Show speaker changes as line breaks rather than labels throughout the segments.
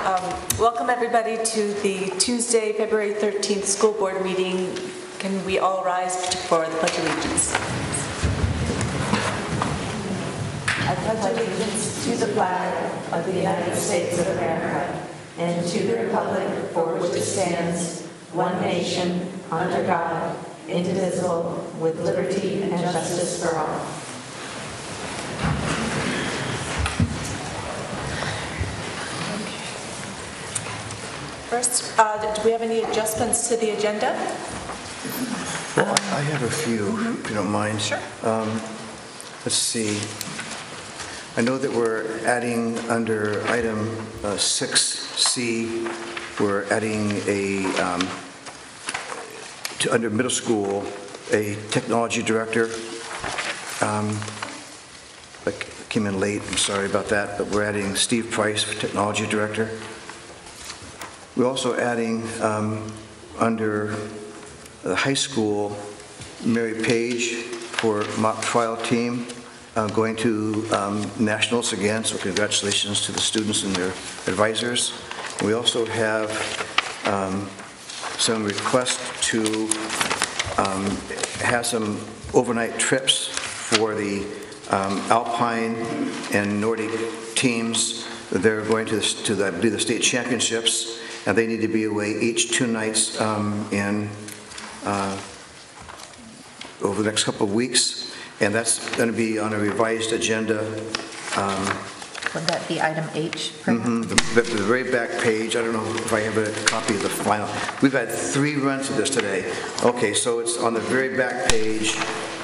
Um, Welcome, everybody, to the Tuesday, February 13th school board meeting. Can we all rise for the pledge of allegiance?
I pledge allegiance to the flag of the United States of America and to the republic for which it stands, one nation, under God, indivisible, with liberty and justice for all.
First, uh, do we have any adjustments to the agenda?
Well, I have a few, if you don't mind.
Sure.
Um, Let's see. I know that we're adding under item uh, 6C, we're adding a, um, to, under middle school, a technology director. Um, I came in late, I'm sorry about that, but we're adding Steve Price for technology director. We're also adding um, under the high school, Mary Page for mock trial team, uh, going to um, nationals again, so congratulations to the students and their advisors. We also have um, some requests to um, have some overnight trips for the um, Alpine and Nordic teams. They're going to, to the, I believe, the state championships, and they need to be away each two nights um, in uh, over the next couple of weeks, and that's going to be on a revised agenda.
Would that be item H, perhaps?
Mhm, The the very back page, I don't know if I have a copy of the final, we've had three runs of this today. Okay, so it's on the very back page,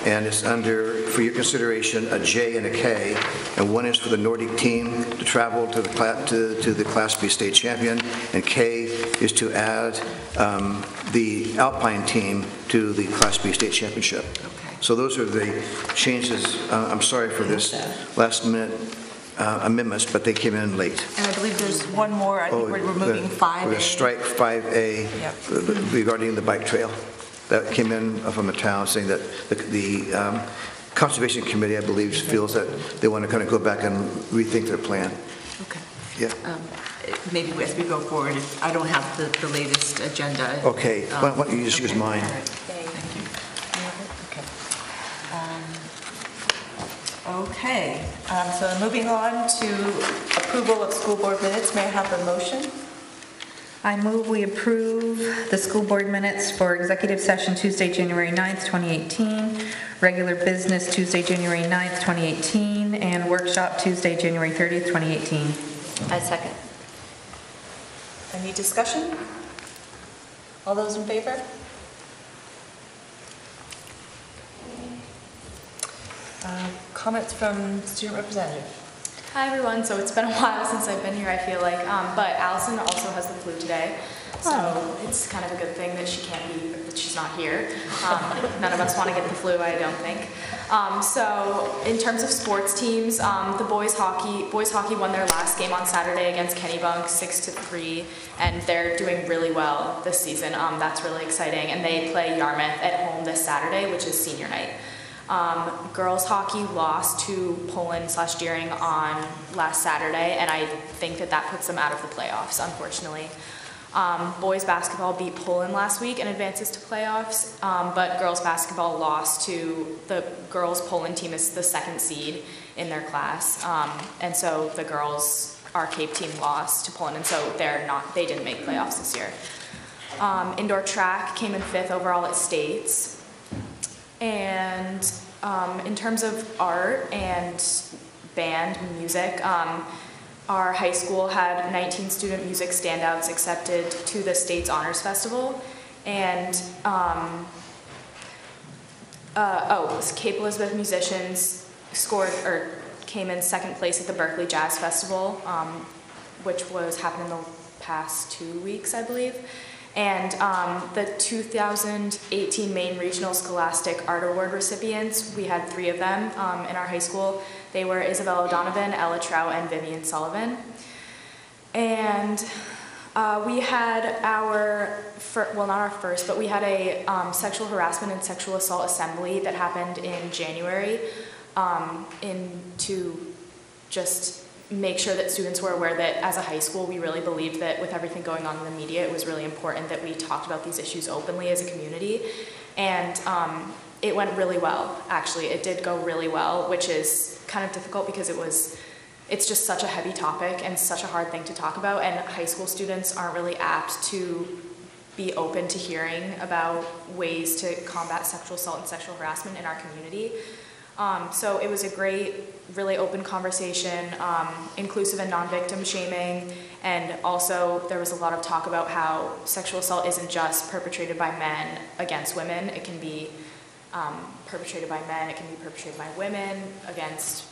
and it's under, for your consideration, a J and a K, and one is for the Nordic team to travel to the, to to the Class B state champion, and K is to add um, the Alpine team to the Class B state championship.
Okay.
So those are the changes, Uh, I'm sorry for this last-minute amendments, but they came in late.
And I believe there's one more, I think
Oh,
we're removing 5A.
We're going to strike 5A
Yep.
regarding the bike trail. That came in from the town saying that the- the um, Conservation Committee, I believe, feels that they want to kind of go back and rethink their plan.
Okay.
Yeah.
Um, Maybe as we go forward, if I don't have the the latest agenda.
Okay, why why don't you just use mine?
All right. Thank you.
Okay. Um, Okay, um, so moving on to approval of school board minutes, may I have a motion?
I move we approve the school board minutes for executive session Tuesday, January 9th, 2018, regular business Tuesday, January 9th, 2018, and workshop Tuesday, January 30th, 2018.
I second.
Any discussion? All those in favor? Uh, Comments from student representative?
Hi everyone, so it's been a while since I've been here, I feel like, um, but Allison also has the flu today, so it's kind of a good thing that she can't be, that she's not here. Um, none of us want to get the flu, I don't think. Um, so in terms of sports teams, um, the boys hockey, boys hockey won their last game on Saturday against Kennebunk, six to three, and they're doing really well this season. Um, that's really exciting, and they play Yarmouth at home this Saturday, which is senior night. Um, girls hockey lost to Portland slash Deering on last Saturday, and I think that that puts them out of the playoffs, unfortunately. Um, boys basketball beat Poland last week and advances to playoffs, um, but girls basketball lost to the girls Poland team is the second seed in their class, um, and so the girls our Cape team lost to Poland, and so they're not they didn't make playoffs this year. Um, indoor track came in fifth overall at states. And um, in terms of art and band music, um, our high school had 19 student music standouts accepted to the state's honors festival, and um, uh, oh, Cape Elizabeth musicians scored or came in second place at the Berklee Jazz Festival, um, which was happening the past two weeks, I believe. And um, the 2018 Maine Regional Scholastic Art Award recipients, we had three of them um, in our high school. They were Isabel O'Donovan, Ella Trout, and Vivian Sullivan. And uh, we had our, fir- well, not our first, but we had a um, sexual harassment and sexual assault assembly that happened in January um, in just make sure that students were aware that as a high school, we really believed that with everything going on in the media, it was really important that we talked about these issues openly as a community. And um, it went really well, actually. It did go really well, which is kind of difficult because it was, it's just such a heavy topic and such a hard thing to talk about. And high school students aren't really apt to be open to hearing about ways to combat sexual assault and sexual harassment in our community. Um, so it was a great, really open conversation, um, inclusive and non-victim shaming, and also there was a lot of talk about how sexual assault isn't just perpetrated by men against women. It can be um, perpetrated by men. It can be perpetrated by women against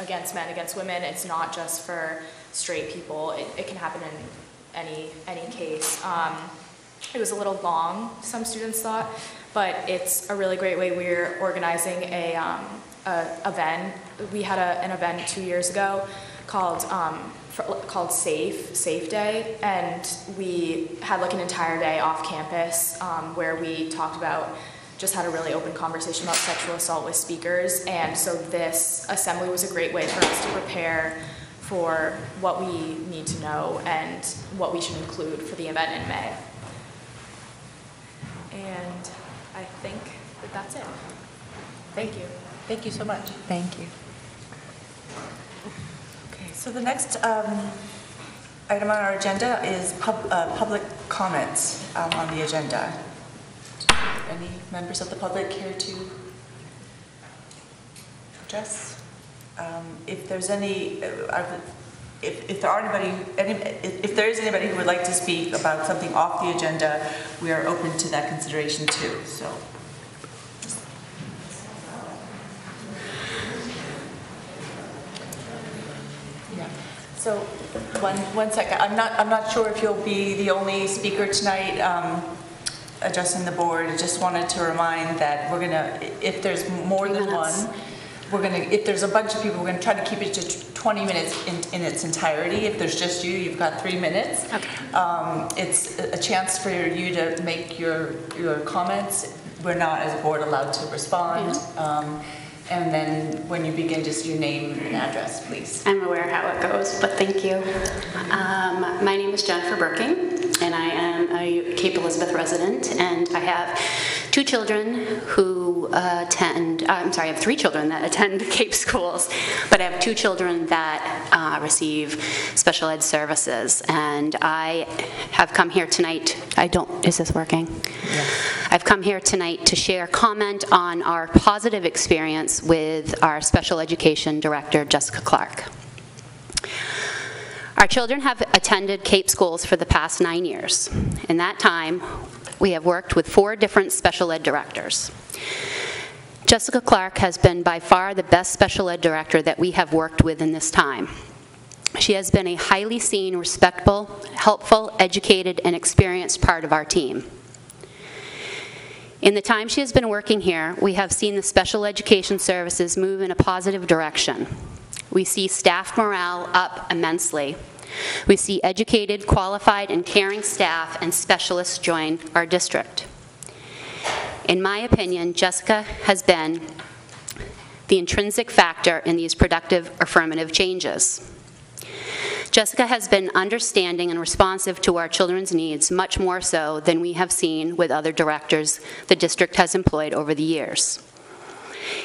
against men against women. It's not just for straight people. It, it can happen in any any case. Um, it was a little long, some students thought, but it's a really great way. We're organizing a, um, a event. We had a, an event two years ago called um, for, called Safe Safe Day, and we had like an entire day off campus um, where we talked about just had a really open conversation about sexual assault with speakers. And so this assembly was a great way for us to prepare for what we need to know and what we should include for the event in May. And I think that that's it. Thank you.
Thank you so much.
Thank you.
Okay, so the next um, item on our agenda is pub- uh, public comments um, on the agenda. Any members of the public care to address? Um, If there's any, uh, if if there are anybody, any- if there is anybody who would like to speak about something off the agenda, we are open to that consideration too, so. Yeah. So, one, one second, I'm not, I'm not sure if you'll be the only speaker tonight um, addressing the board. I just wanted to remind that we're gonna, if there's more than one, we're gonna, if there's a bunch of people, we're gonna try to keep it to 20 minutes in, in its entirety. If there's just you, you've got three minutes. Um, It's a chance for you to make your, your comments. We're not, as a board, allowed to respond. Um, And then when you begin, just your name and address, please.
I'm aware how it goes, but thank you. Um, my name is Jennifer Birking, and I am a Cape Elizabeth resident, and I have two children who attend, uh, I'm sorry, I have three children that attend Cape schools, but I have two children that uh, receive special ed services. And I have come here tonight, I don't, is this working? I've come here tonight to share comment on our positive experience with our special education director, Jessica Clark. Our children have attended Cape schools for the past nine years. In that time, we have worked with four different special ed directors. Jessica Clark has been by far the best special ed director that we have worked with in this time. She has been a highly seen, respectful, helpful, educated, and experienced part of our team. In the time she has been working here, we have seen the special education services move in a positive direction. We see staff morale up immensely. We see educated, qualified, and caring staff and specialists join our district. In my opinion, Jessica has been the intrinsic factor in these productive affirmative changes. Jessica has been understanding and responsive to our children's needs much more so than we have seen with other directors the district has employed over the years.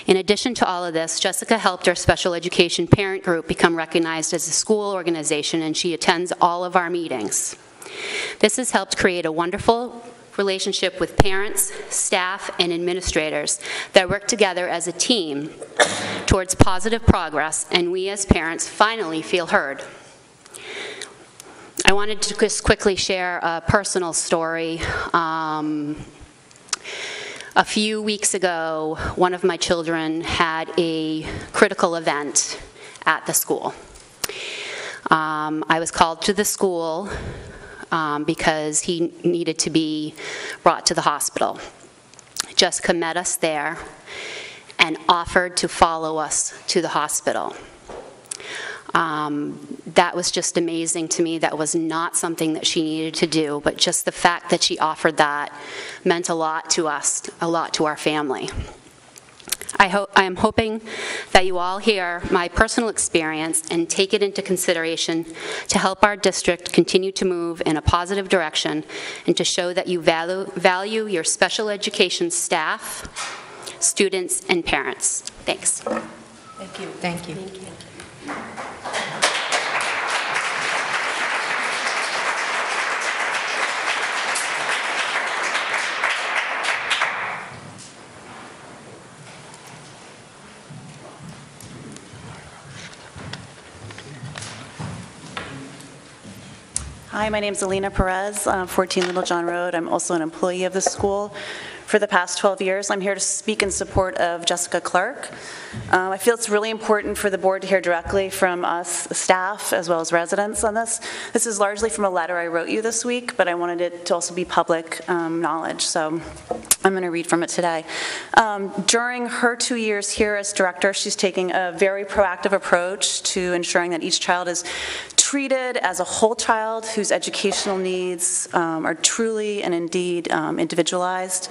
In addition to all of this, Jessica helped our special education parent group become recognized as a school organization, and she attends all of our meetings. This has helped create a wonderful relationship with parents, staff, and administrators that work together as a team towards positive progress, and we as parents finally feel heard. I wanted to just quickly share a personal story. Um, a few weeks ago, one of my children had a critical event at the school. Um, I was called to the school um, because he needed to be brought to the hospital. Jessica met us there and offered to follow us to the hospital. Um, that was just amazing to me. That was not something that she needed to do, but just the fact that she offered that meant a lot to us, a lot to our family. I hope, I am hoping that you all hear my personal experience and take it into consideration to help our district continue to move in a positive direction and to show that you value, value your special education staff, students, and parents. Thanks.
Thank you.
Thank you.
Hi, my name's Alina Perez, uh, 14 Little John Road. I'm also an employee of the school. For the past 12 years, I'm here to speak in support of Jessica Clark. Um, I feel it's really important for the board to hear directly from us, staff, as well as residents on this. This is largely from a letter I wrote you this week, but I wanted it to also be public um, knowledge, so I'm going to read from it today. Um, During her two years here as director, she's taking a very proactive approach to ensuring that each child is treated as a whole child whose educational needs um, are truly and indeed um, individualized.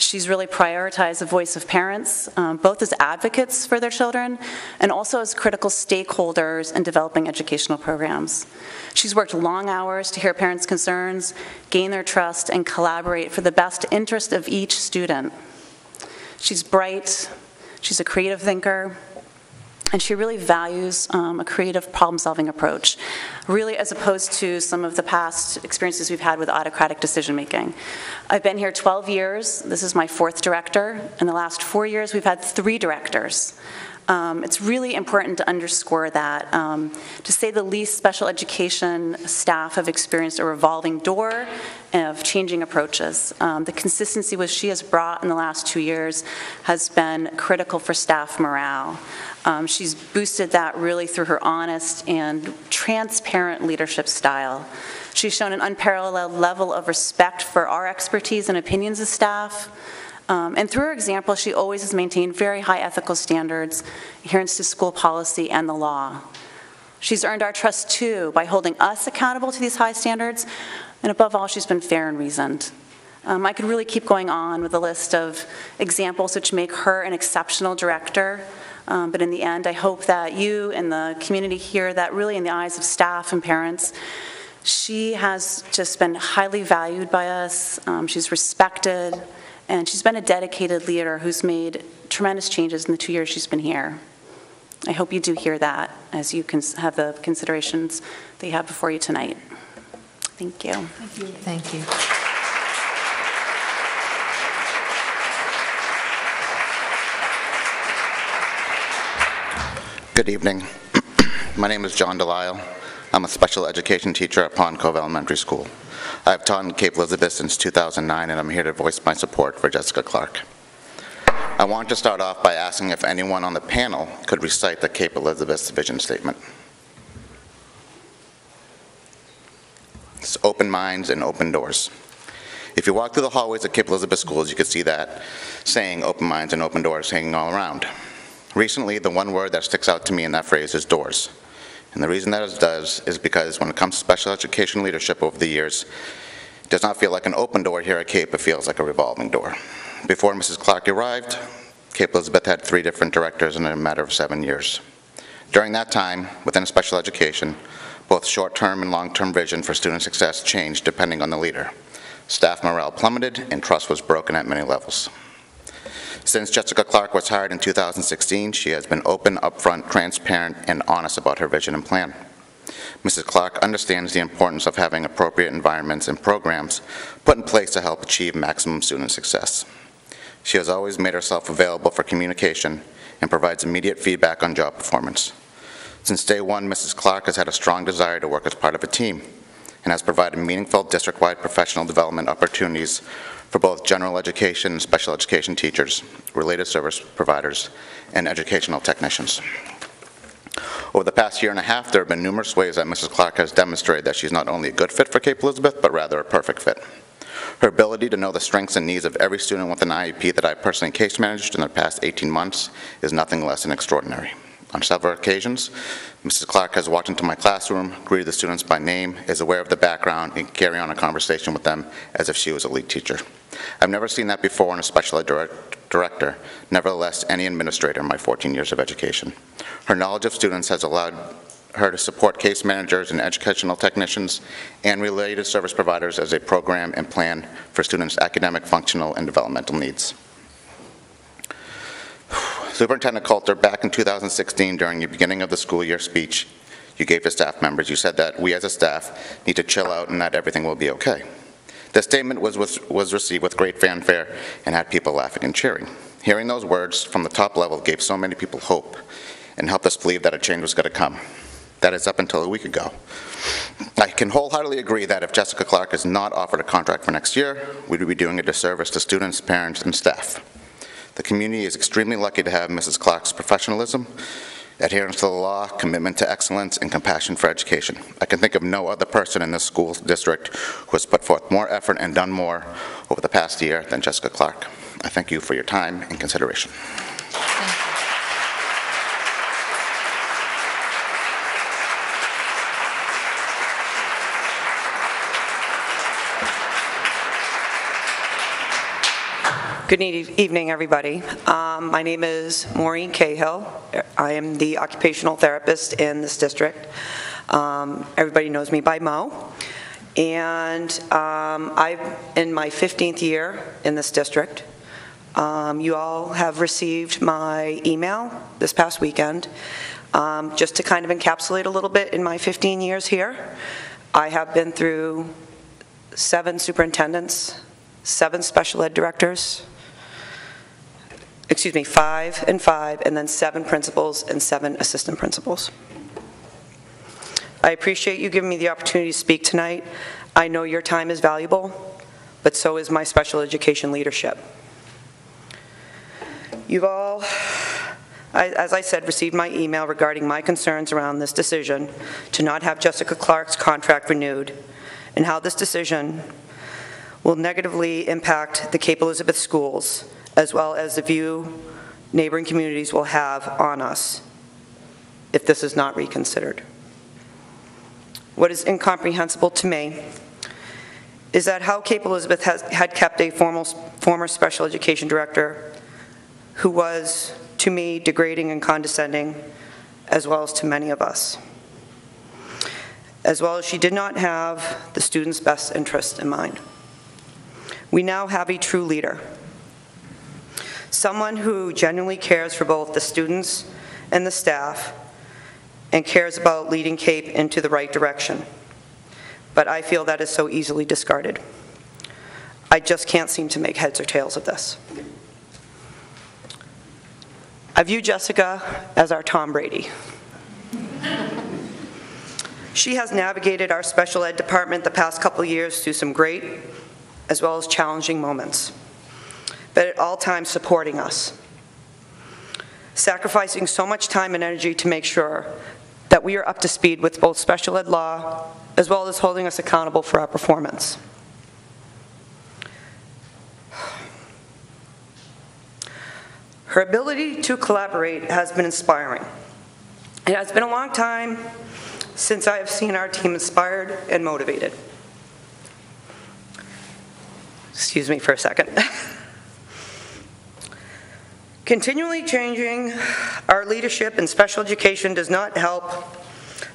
She's really prioritized the voice of parents, um, both as advocates for their children and also as critical stakeholders in developing educational programs. She's worked long hours to hear parents' concerns, gain their trust, and collaborate for the best interest of each student. She's bright, she's a creative thinker, and she really values um, a creative problem-solving approach, really as opposed to some of the past experiences we've had with autocratic decision-making. I've been here 12 years. This is my fourth director. In the last four years, we've had three directors. Um, It's really important to underscore that. Um, To say the least, special education staff have experienced a revolving door of changing approaches. Um, The consistency which she has brought in the last two years has been critical for staff morale. Um, She's boosted that really through her honest and transparent leadership style. She's shown an unparalleled level of respect for our expertise and opinions as staff. Um, And through her example, she always has maintained very high ethical standards, adherence to school policy and the law. She's earned our trust, too, by holding us accountable to these high standards, and above all, she's been fair and reasoned. Um, I could really keep going on with a list of examples which make her an exceptional director, um, but in the end, I hope that you and the community hear that really in the eyes of staff and parents, she has just been highly valued by us, um, she's respected, and she's been a dedicated leader who's made tremendous changes in the two years she's been here. I hope you do hear that as you cons- have the considerations that you have before you tonight. Thank you.
Thank you. Thank you.
Good evening. My name is John Delisle. I'm a special education teacher at Pond Cove Elementary School. I've taught in Cape Elizabeth since 2009, and I'm here to voice my support for Jessica Clark. I want to start off by asking if anyone on the panel could recite the Cape Elizabeth's vision statement. It's open minds and open doors. If you walk through the hallways at Cape Elizabeth schools, you can see that saying open minds and open doors hanging all around. Recently, the one word that sticks out to me in that phrase is doors. And the reason that it does is because when it comes to special education leadership over the years, it does not feel like an open door here at Cape, it feels like a revolving door. Before Mrs. Clark arrived, Cape Elizabeth had three different directors in a matter of seven years. During that time, within special education, both short-term and long-term vision for student success changed depending on the leader. Staff morale plummeted, and trust was broken at many levels. Since Jessica Clark was hired in 2016, she has been open, upfront, transparent, and honest about her vision and plan. Mrs. Clark understands the importance of having appropriate environments and programs put in place to help achieve maximum student success. She has always made herself available for communication and provides immediate feedback on job performance. Since day one, Mrs. Clark has had a strong desire to work as part of a team and has provided meaningful district-wide professional development opportunities for both general education and special education teachers, related service providers, and educational technicians. Over the past year and a half, there have been numerous ways that Mrs. Clark has demonstrated that she's not only a good fit for Cape Elizabeth, but rather a perfect fit. Her ability to know the strengths and needs of every student with an IEP that I personally case managed in the past 18 months is nothing less than extraordinary. On several occasions, Mrs. Clark has walked into my classroom, greeted the students by name, is aware of the background, and carry on a conversation with them as if she was a lead teacher. I've never seen that before in a special ed direct- director, nevertheless, any administrator in my 14 years of education. Her knowledge of students has allowed her to support case managers and educational technicians and related service providers as a program and plan for students' academic, functional, and developmental needs. Superintendent Coulter, back in 2016, during the beginning of the school year speech you gave to staff members, you said that we as a staff need to chill out and that everything will be okay. This statement was, was, was received with great fanfare and had people laughing and cheering. Hearing those words from the top level gave so many people hope and helped us believe that a change was going to come. That is up until a week ago. I can wholeheartedly agree that if Jessica Clark is not offered a contract for next year, we would be doing a disservice to students, parents, and staff. The community is extremely lucky to have Mrs. Clark's professionalism, adherence to the law, commitment to excellence, and compassion for education. I can think of no other person in this school district who has put forth more effort and done more over the past year than Jessica Clark. I thank you for your time and consideration.
Good evening, everybody. Um, My name is Maureen Cahill. I am the occupational therapist in this district. Um, Everybody knows me by Mo. And um, I'm in my 15th year in this district. Um, You all have received my email this past weekend. Um, Just to kind of encapsulate a little bit in my 15 years here, I have been through seven superintendents, seven special ed directors, excuse me, five and five, and then seven principals and seven assistant principals. I appreciate you giving me the opportunity to speak tonight. I know your time is valuable, but so is my special education leadership. You've all, as I said, received my email regarding my concerns around this decision to not have Jessica Clark's contract renewed, and how this decision will negatively impact the Cape Elizabeth schools, as well as the view neighboring communities will have on us if this is not reconsidered. What is incomprehensible to me is that how Cape Elizabeth has, had kept a formal, former special education director who was, to me, degrading and condescending, as well as to many of us. As well as she did not have the students' best interest in mind. We now have a true leader, someone who genuinely cares for both the students and the staff and cares about leading CAPE into the right direction. But I feel that is so easily discarded. I just can't seem to make heads or tails of this. I view Jessica as our Tom Brady. She has navigated our special ed department the past couple years through some great as well as challenging moments, but at all times supporting us, sacrificing so much time and energy to make sure that we are up to speed with both special ed law as well as holding us accountable for our performance. Her ability to collaborate has been inspiring. It has been a long time since I have seen our team inspired and motivated. Excuse me for a second. Continually changing our leadership in special education does not help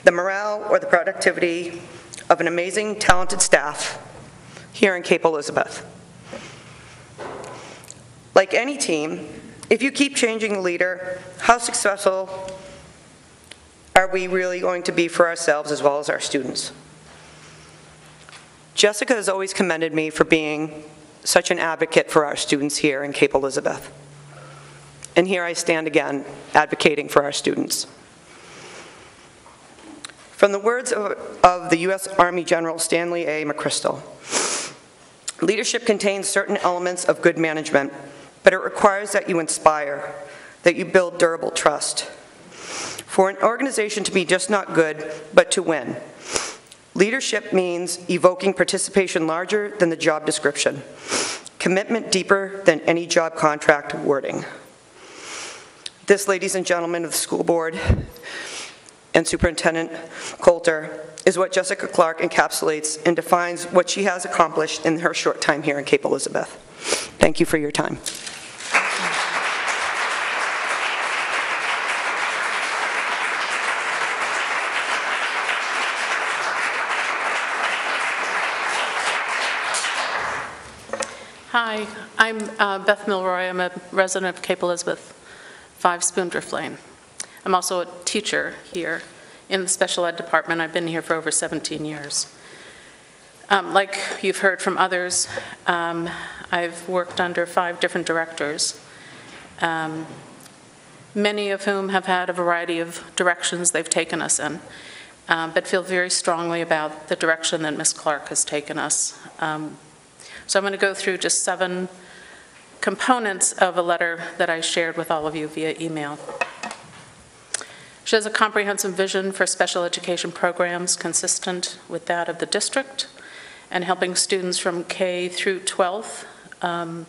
the morale or the productivity of an amazing, talented staff here in Cape Elizabeth. Like any team, if you keep changing the leader, how successful are we really going to be for ourselves as well as our students? Jessica has always commended me for being such an advocate for our students here in Cape Elizabeth. And here I stand again, advocating for our students. From the words of, of the U.S. Army General Stanley A. McChrystal, leadership contains certain elements of good management, but it requires that you inspire, that you build durable trust. For an organization to be just not good, but to win, leadership means evoking participation larger than the job description, commitment deeper than any job contract wording. This, ladies and gentlemen of the school board and Superintendent Coulter, is what Jessica Clark encapsulates and defines what she has accomplished in her short time here in Cape Elizabeth. Thank you for your time.
Hi, I'm uh, Beth Milroy. I'm a resident of Cape Elizabeth, 5 Spoondrift Lane. I'm also a teacher here in the special ed department. I've been here for over 17 years. Um, Like you've heard from others, um, I've worked under five different directors, um, many of whom have had a variety of directions they've taken us in, um, but feel very strongly about the direction that Ms. Clark has taken us. Um, so I'm going to go through just seven components of a letter that I shared with all of you via email. She has a comprehensive vision for special education programs consistent with that of the district and helping students from K through 12th, um,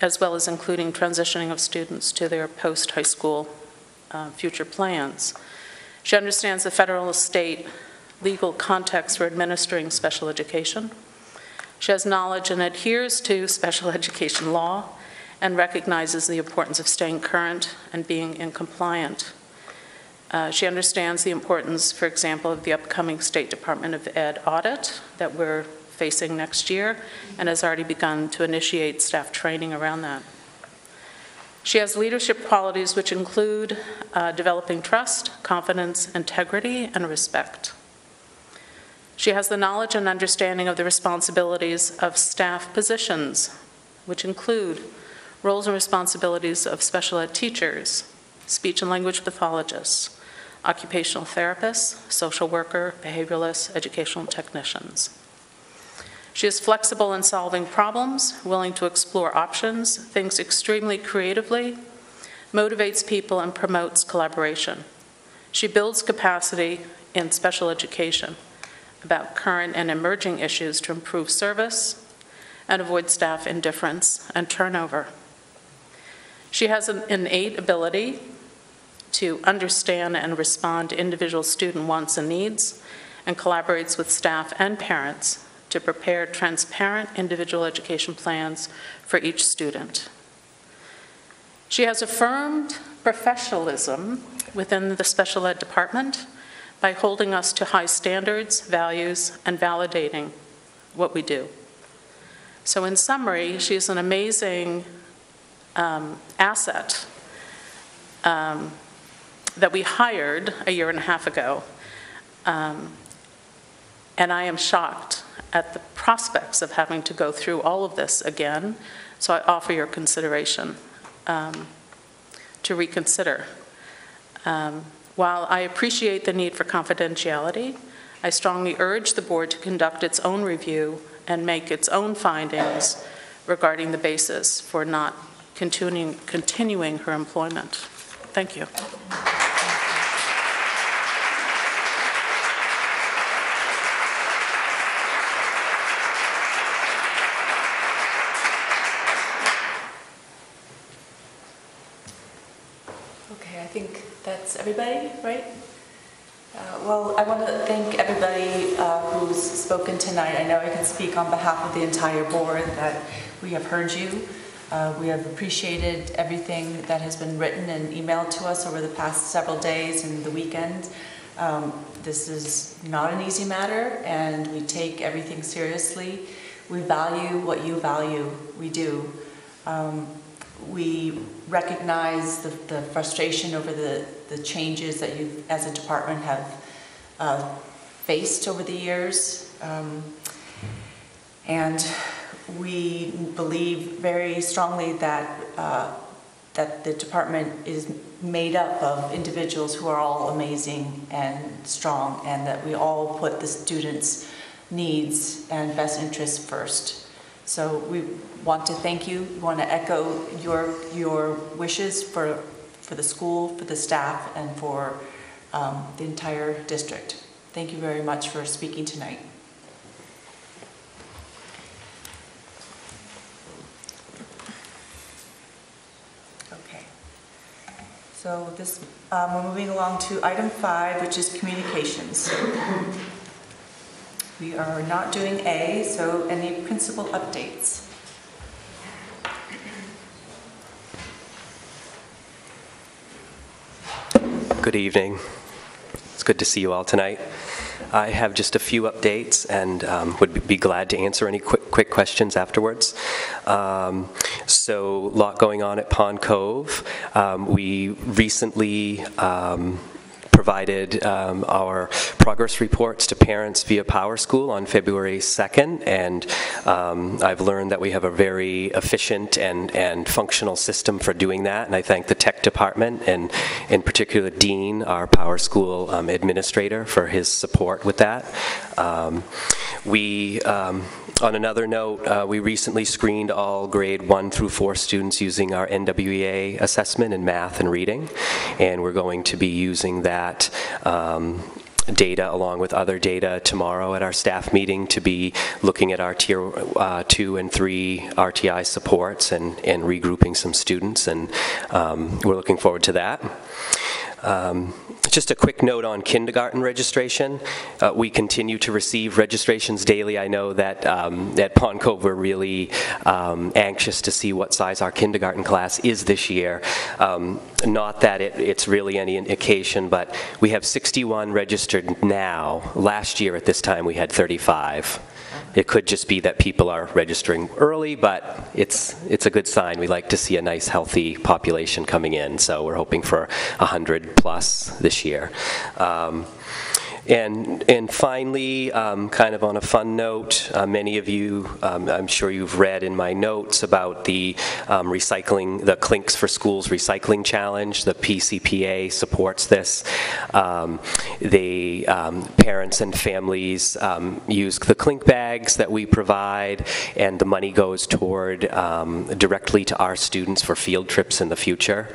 as well as including transitioning of students to their post-high school uh, future plans. She understands the federal state legal context for administering special education. She has knowledge and adheres to special education law and recognizes the importance of staying current and being in compliant. Uh, She understands the importance, for example, of the upcoming State Department of Ed audit that we're facing next year and has already begun to initiate staff training around that. She has leadership qualities which include uh, developing trust, confidence, integrity, and respect. She has the knowledge and understanding of the responsibilities of staff positions, which include roles and responsibilities of special ed teachers, speech and language pathologists, occupational therapists, social worker, behavioralists, educational technicians. She is flexible in solving problems, willing to explore options, thinks extremely creatively, motivates people, and promotes collaboration. She builds capacity in special education about current and emerging issues to improve service and avoid staff indifference and turnover. She has an innate ability to understand and respond to individual student wants and needs and collaborates with staff and parents to prepare transparent individual education plans for each student. She has affirmed professionalism within the special ed department by holding us to high standards, values, and validating what we do. So, in summary, she is an amazing um, asset um, that we hired a year and a half ago. Um, and I am shocked at the prospects of having to go through all of this again. So I offer your consideration um, to reconsider. While I appreciate the need for confidentiality, I strongly urge the board to conduct its own review and make its own findings regarding the basis for not continuing, continuing her employment. Thank you.
Okay, I think that's everybody, right? Uh, Well, I want to thank everybody uh, who's spoken tonight. I know I can speak on behalf of the entire board that we have heard you. Uh, We have appreciated everything that has been written and emailed to us over the past several days and the weekend. Um, This is not an easy matter, and we take everything seriously. We value what you value, we do. Um, we recognize the, the frustration over the, the changes that you, as a department, have uh, faced over the years. Um, and we believe very strongly that, uh, that the department is made up of individuals who are all amazing and strong, and that we all put the students' needs and best interests first. So we want to thank you, we want to echo your, your wishes for, for the school, for the staff, and for um, the entire district. Thank you very much for speaking tonight. Okay. So this, um, we're moving along to item five, which is communications. We are not doing A, so any principal updates?
Good evening. It's good to see you all tonight. I have just a few updates and um, would be glad to answer any quick, quick questions afterwards. Um, so, a lot going on at Pond Cove. Um, we recently um, provided um, our progress reports to parents via Power School on February 2nd, and um, I've learned that we have a very efficient and, and functional system for doing that, and I thank the tech department and in particular Dean, our Power School um, administrator, for his support with that. Um, we, um, on another note, uh, we recently screened all grade one through four students using our NWEA assessment in math and reading, and we're going to be using that um, data along with other data tomorrow at our staff meeting to be looking at our tier uh, two and three RTI supports and, and regrouping some students, and um, we're looking forward to that. Um, just a quick note on kindergarten registration. Uh, we continue to receive registrations daily. I know that um, at Pond Cove we're really um, anxious to see what size our kindergarten class is this year. Um, not that it, it's really any indication, but we have 61 registered now. Last year at this time we had 35. It could just be that people are registering early, but it's, it's a good sign. We like to see a nice, healthy population coming in, so we're hoping for 100 plus this year. Um, and, and finally, um, kind of on a fun note, uh, many of you, um, I'm sure you've read in my notes about the um, recycling, the Clynks for Schools Recycling Challenge. The PCPA supports this. Um, they, um, parents and families um, use the Clynk bags that we provide, and the money goes toward directly to our students for field trips in the future.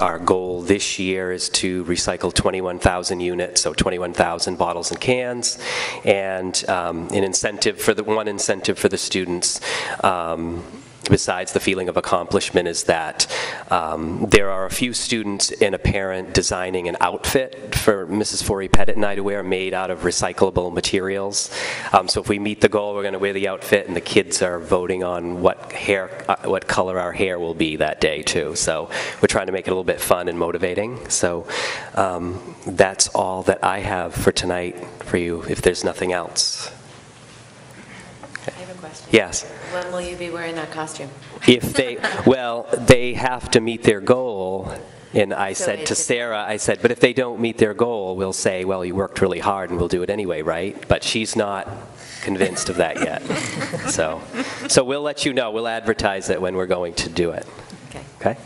Our goal this year is to recycle 21,000 units, so 21,000 bottles and cans, and um, an incentive for the one incentive for the students. Um, besides the feeling of accomplishment is that um, there are a few students and a parent designing an outfit for Mrs. Forey Pettit and I to wear made out of recyclable materials. Um, so if we meet the goal, we're going to wear the outfit, and the kids are voting on what hair, uh, what color our hair will be that day too. So we're trying to make it a little bit fun and motivating. So um, that's all that I have for tonight for you. If there's nothing else.
I have a question.
Yes.
When will you be wearing that costume?
If they, well, they have to meet their goal. And I
So
said to Sarah, I said, but if they don't meet their goal, we'll say, well, you worked really hard and we'll do it anyway, right? But she's not convinced of that yet. So, so we'll let you know. We'll advertise it when we're going to do it.
Okay.
Okay?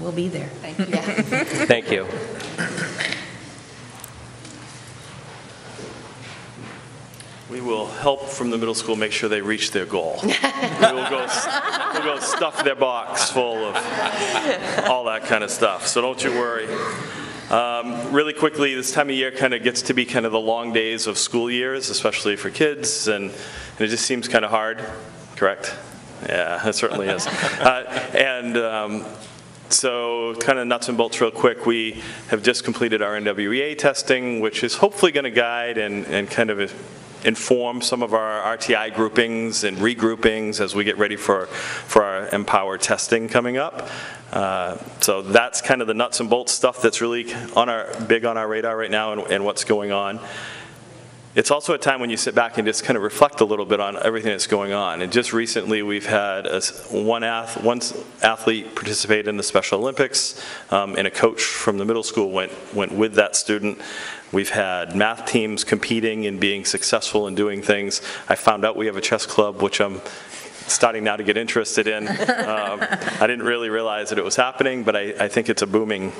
We'll be there.
Thank you. Yeah.
Thank you.
We will help from the middle school make sure they reach their goal. We'll go, we'll go stuff their box full of all that kind of stuff, so don't you worry. Um, Really quickly, this time of year kind of gets to be kind of the long days of school years, especially for kids, and and it just seems kind of hard, correct? Yeah, it certainly is. Uh, And um, so kind of nuts and bolts real quick, we have just completed our NWEA testing, which is hopefully going to guide and, and kind of inform some of our RTI groupings and regroupings as we get ready for, for our Empower testing coming up. Uh, So that's kind of the nuts and bolts stuff that's really on our, big on our radar right now and, and what's going on. It's also a time when you sit back and just kind of reflect a little bit on everything that's going on. And just recently, we've had a one, ath one athlete participate in the Special Olympics, um, and a coach from the middle school went, went with that student. We've had math teams competing and being successful in doing things. I found out we have a chess club, which I'm starting now to get interested in. Um, I didn't really realize that it was happening, but I, I think it's a booming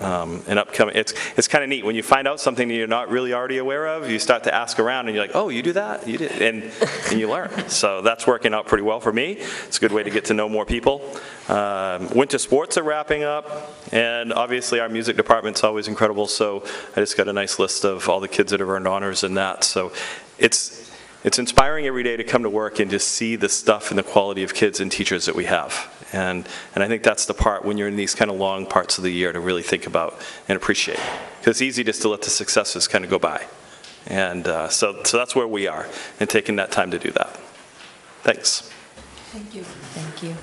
um, and upcoming. It's it's kind of neat when you find out something that you're not really already aware of. You start to ask around, and you're like, "Oh, you do that? You did," and and you learn. So that's working out pretty well for me. It's a good way to get to know more people. Um, winter sports are wrapping up, and obviously our music department's always incredible. So I just got a nice list of all the kids that have earned honors in that. So it's it's inspiring every day to come to work and just see the stuff and the quality of kids and teachers that we have. And, and I think that's the part when you're in these kind of long parts of the year to really think about and appreciate. Because it's easy just to let the successes kind of go by. And uh, so, so that's where we are, and taking that time to do that. Thanks.
Thank you. Thank you.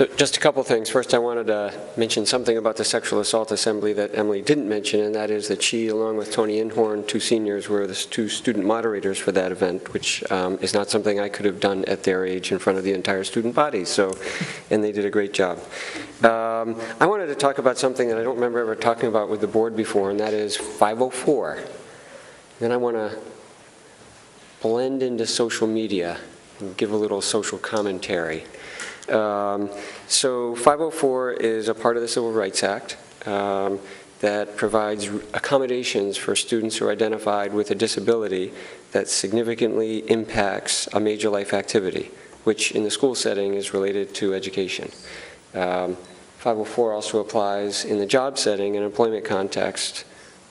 So just a couple things. First, I wanted to mention something about the sexual assault assembly that Emily didn't mention, and that is that she, along with Tony Inhorn, two seniors, were the two student moderators for that event, which um, is not something I could have done at their age in front of the entire student body, so, and they did a great job. Um, I wanted to talk about something that I don't remember ever talking about with the board before, and that is 504. Then I want to blend into social media and give a little social commentary. Um, So 504 is a part of the Civil Rights Act um, that provides accommodations for students who are identified with a disability that significantly impacts a major life activity, which in the school setting is related to education. Um, 504 also applies in the job setting and employment context,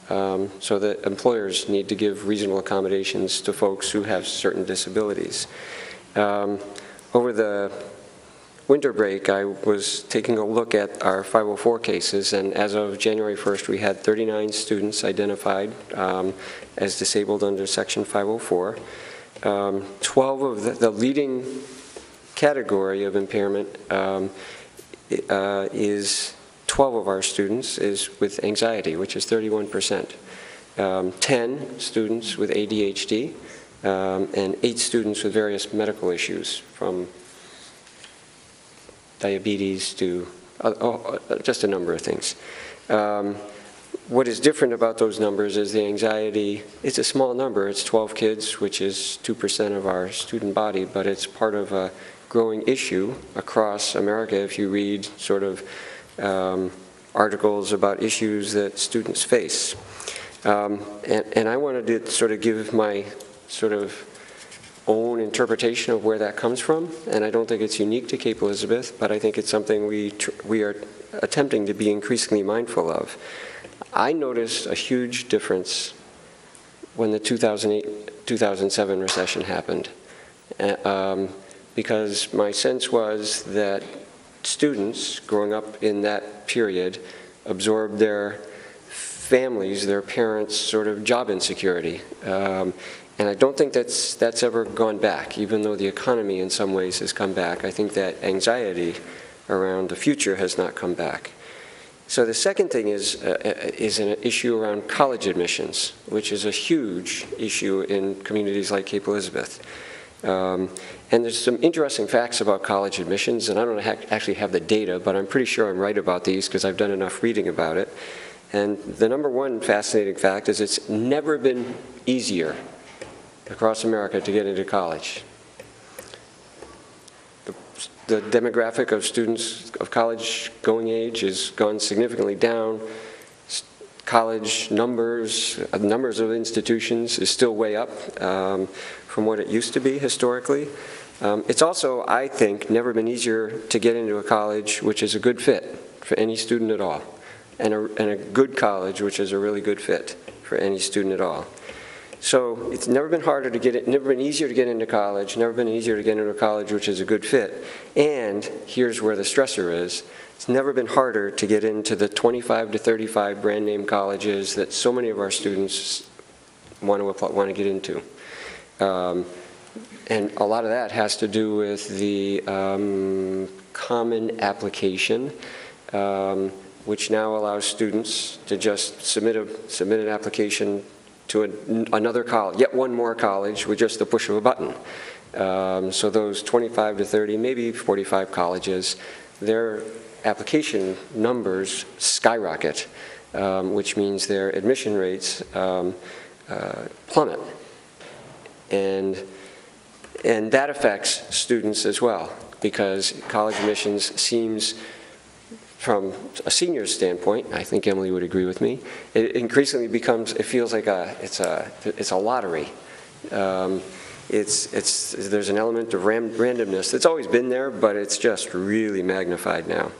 um, so that employers need to give reasonable accommodations to folks who have certain disabilities. Um, Over the winter break, I was taking a look at our 504 cases, and as of January 1st, we had 39 students identified um, as disabled under Section 504. Um, 12 of the, the leading category of impairment um, uh, is 12 of our students is with anxiety, which is 31%. Um, 10 students with ADHD, um, and eight students with various medical issues, from diabetes to, uh, oh, uh, just a number of things. Um, What is different about those numbers is the anxiety, it's a small number, it's 12 kids, which is 2% of our student body, but it's part of a growing issue across America if you read sort of um, articles about issues that students face. Um, And and I wanted to sort of give my sort of own interpretation of where that comes from, and I don't think it's unique to Cape Elizabeth, but I think it's something we, we are attempting to be increasingly mindful of. I noticed a huge difference when the 2008, 2007 recession happened, Uh, um, because my sense was that students growing up in that period absorbed their families, their parents' sort of job insecurity. Um, and I don't think that's, that's ever gone back, even though the economy in some ways has come back. I think that anxiety around the future has not come back. So the second thing is, uh, uh, is an issue around college admissions, which is a huge issue in communities like Cape Elizabeth. Um, and there's some interesting facts about college admissions, and I don't ha- actually have the data, but I'm pretty sure I'm right about these because I've done enough reading about it. And the number one fascinating fact is it's never been easier across America to get into college. The- The demographic of students of college going age has gone significantly down. College numbers, uh, numbers of institutions is still way up um, from what it used to be historically. Um, It's also, I think, never been easier to get into a college which is a good fit for any student at all, and a, and a good college which is a really good fit for any student at all. So it's never been harder to get it, never been easier to get into college, never been easier to get into a college which is a good fit. And here's where the stressor is. It's never been harder to get into the 25 to 35 brand name colleges that so many of our students want to apply, want to get into. Um, and a lot of that has to do with the um, common application, um, which now allows students to just submit a submit an application to an- another college, yet one more college with just the push of a button. Um, So those 25 to 30, maybe 45 colleges, their application numbers skyrocket, um, which means their admission rates um, uh, plummet. And, and that affects students as well, because college admissions seems from a senior's standpoint, I think Emily would agree with me, it increasingly becomes, it feels like a, it's a, it's a lottery. Um, It's, it's, there's an element of ram- randomness that's always been there, but it's just really magnified now.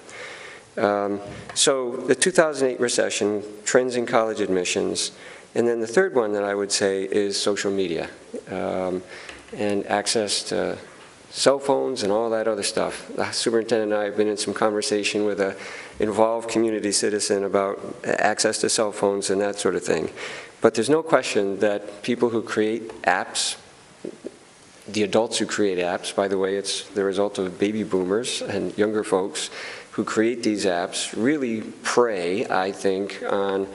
Um, So the 2008 recession, trends in college admissions, and then the third one that I would say is social media um, and access to cell phones and all that other stuff. The superintendent and I have been in some conversation with a involved community citizen about access to cell phones and that sort of thing. But there's no question that people who create apps, the adults who create apps, by the way, it's the result of baby boomers and younger folks who create these apps, really prey, I think, on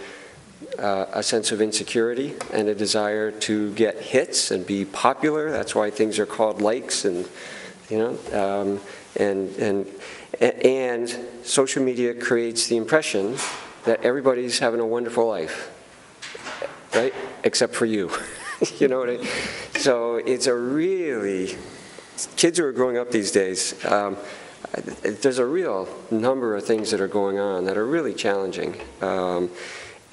uh, a sense of insecurity and a desire to get hits and be popular. That's why things are called likes and, you know, um, and, and, and social media creates the impression that everybody's having a wonderful life, right? Except for you. you know what I mean? So it's a really, kids who are growing up these days, um, there's a real number of things that are going on that are really challenging. Um,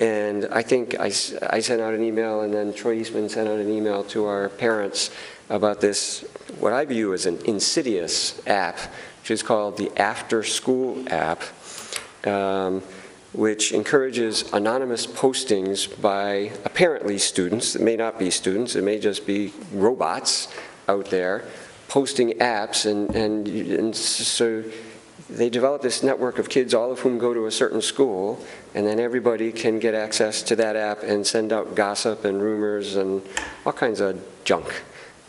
and I think I, I sent out an email, and then Troy Eastman sent out an email to our parents about this, what I view as an insidious app, which is called the After School app. Um, which encourages anonymous postings by apparently students, it may not be students, it may just be robots out there, posting apps, and, and, and so they develop this network of kids, all of whom go to a certain school, and then everybody can get access to that app and send out gossip and rumors and all kinds of junk.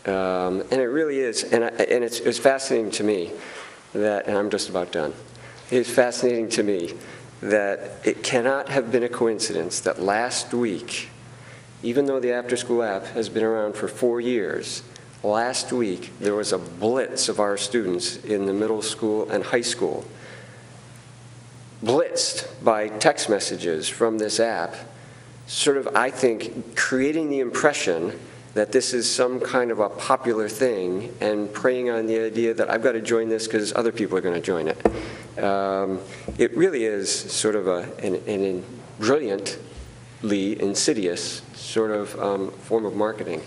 Um, and it really is, and, I, and it's, it's fascinating to me that, and I'm just about done, it's fascinating to me that it cannot have been a coincidence that last week, even though the after school app has been around for four years, last week there was a blitz of our students in the middle school and high school, blitzed by text messages from this app, sort of, I think, creating the impression that this is some kind of a popular thing and preying on the idea that I've got to join this because other people are going to join it. Um, it really is sort of a, an, an brilliantly insidious sort of um, form of marketing.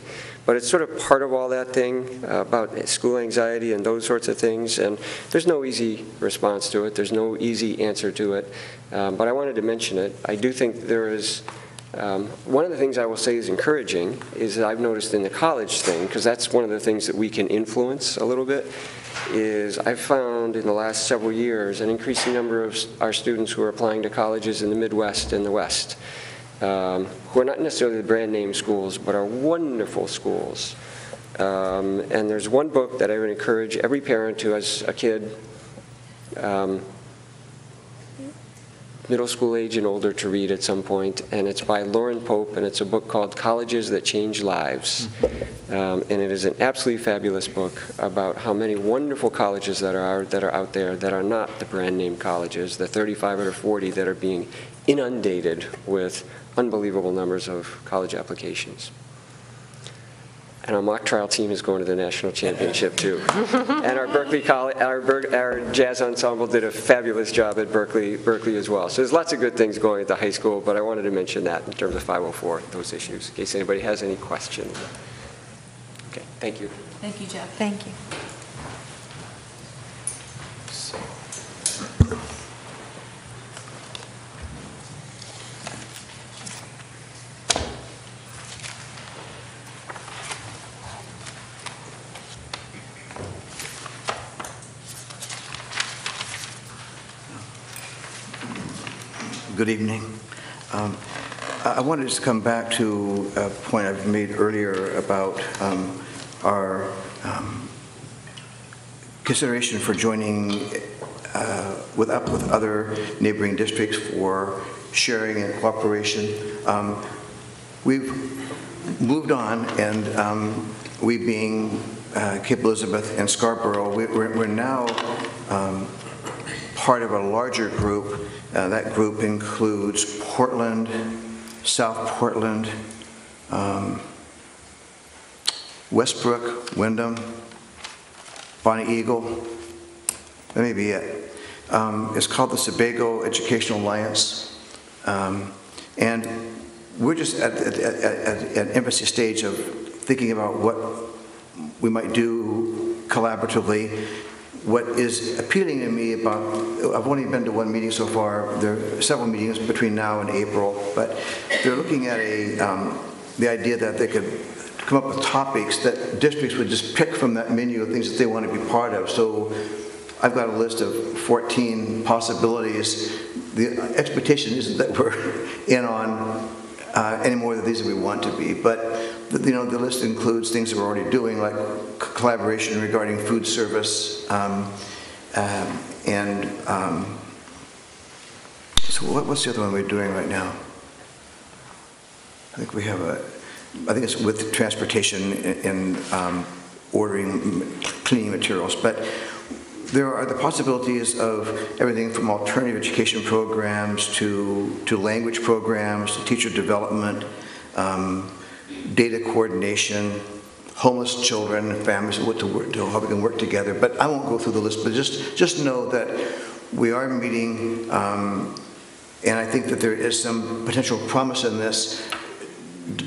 But it's sort of part of all that thing uh, about school anxiety and those sorts of things. And there's no easy response to it. There's no easy answer to it. Um, but I wanted to mention it. I do think there is um, one of the things I will say is encouraging is that I've noticed in the college thing, because that's one of the things that we can influence a little bit, is I've found in the last several years an increasing number of our students who are applying to colleges in the Midwest and the West, um, who are not necessarily the brand name schools, but are wonderful schools. Um, and there's one book that I would encourage every parent who has a kid um, middle school age and older to read at some point, and it's by Loren Pope, and it's a book called Colleges That Change Lives. Um, and it is an absolutely fabulous book about how many wonderful colleges that are, that are out there that are not the brand name colleges, the 35 or 40 that are being inundated with unbelievable numbers of college applications. And our mock trial team is going to the national championship too. and our Berklee College, our, our jazz ensemble did a fabulous job at Berklee, Berklee as well. So there's lots of good things going at the high school, but I wanted to mention that in terms of 504, those issues, in case anybody has any questions. Okay, thank you.
Thank you, Jeff.
Thank you.
Good evening. Um, I wanted to come back to a point I've made earlier about um, our um, consideration for joining uh, with up with other neighboring districts for sharing and cooperation. Um, We've moved on, and um, we being uh, Cape Elizabeth and Scarborough, we- we're we're now um, part of a larger group. Uh, That group includes Portland, South Portland, um, Westbrook, Windham, Bonnie Eagle, that may be it. Um, It's called the Sebago Educational Alliance. Um, And we're just at, at, at, at an infancy stage of thinking about what we might do collaboratively. What is appealing to me about, I've only been to one meeting so far, there are several meetings between now and April, but they're looking at a, um, the idea that they could come up with topics that districts would just pick from that menu of things that they want to be part of. So I've got a list of 14 possibilities. The expectation isn't that we're in on uh, any more of these than we want to be, but, you know, the list includes things that we're already doing, like collaboration regarding food service. um, um, And um, so what- what's the other one we're doing right now? I think we have a, I think it's with transportation and um, ordering cleaning materials. But there are the possibilities of everything from alternative education programs to, to language programs, to teacher development, um, data coordination, homeless children, families, what to work, to how we can work together. But I won't go through the list, but just, just know that we are meeting, um, and I think that there is some potential promise in this.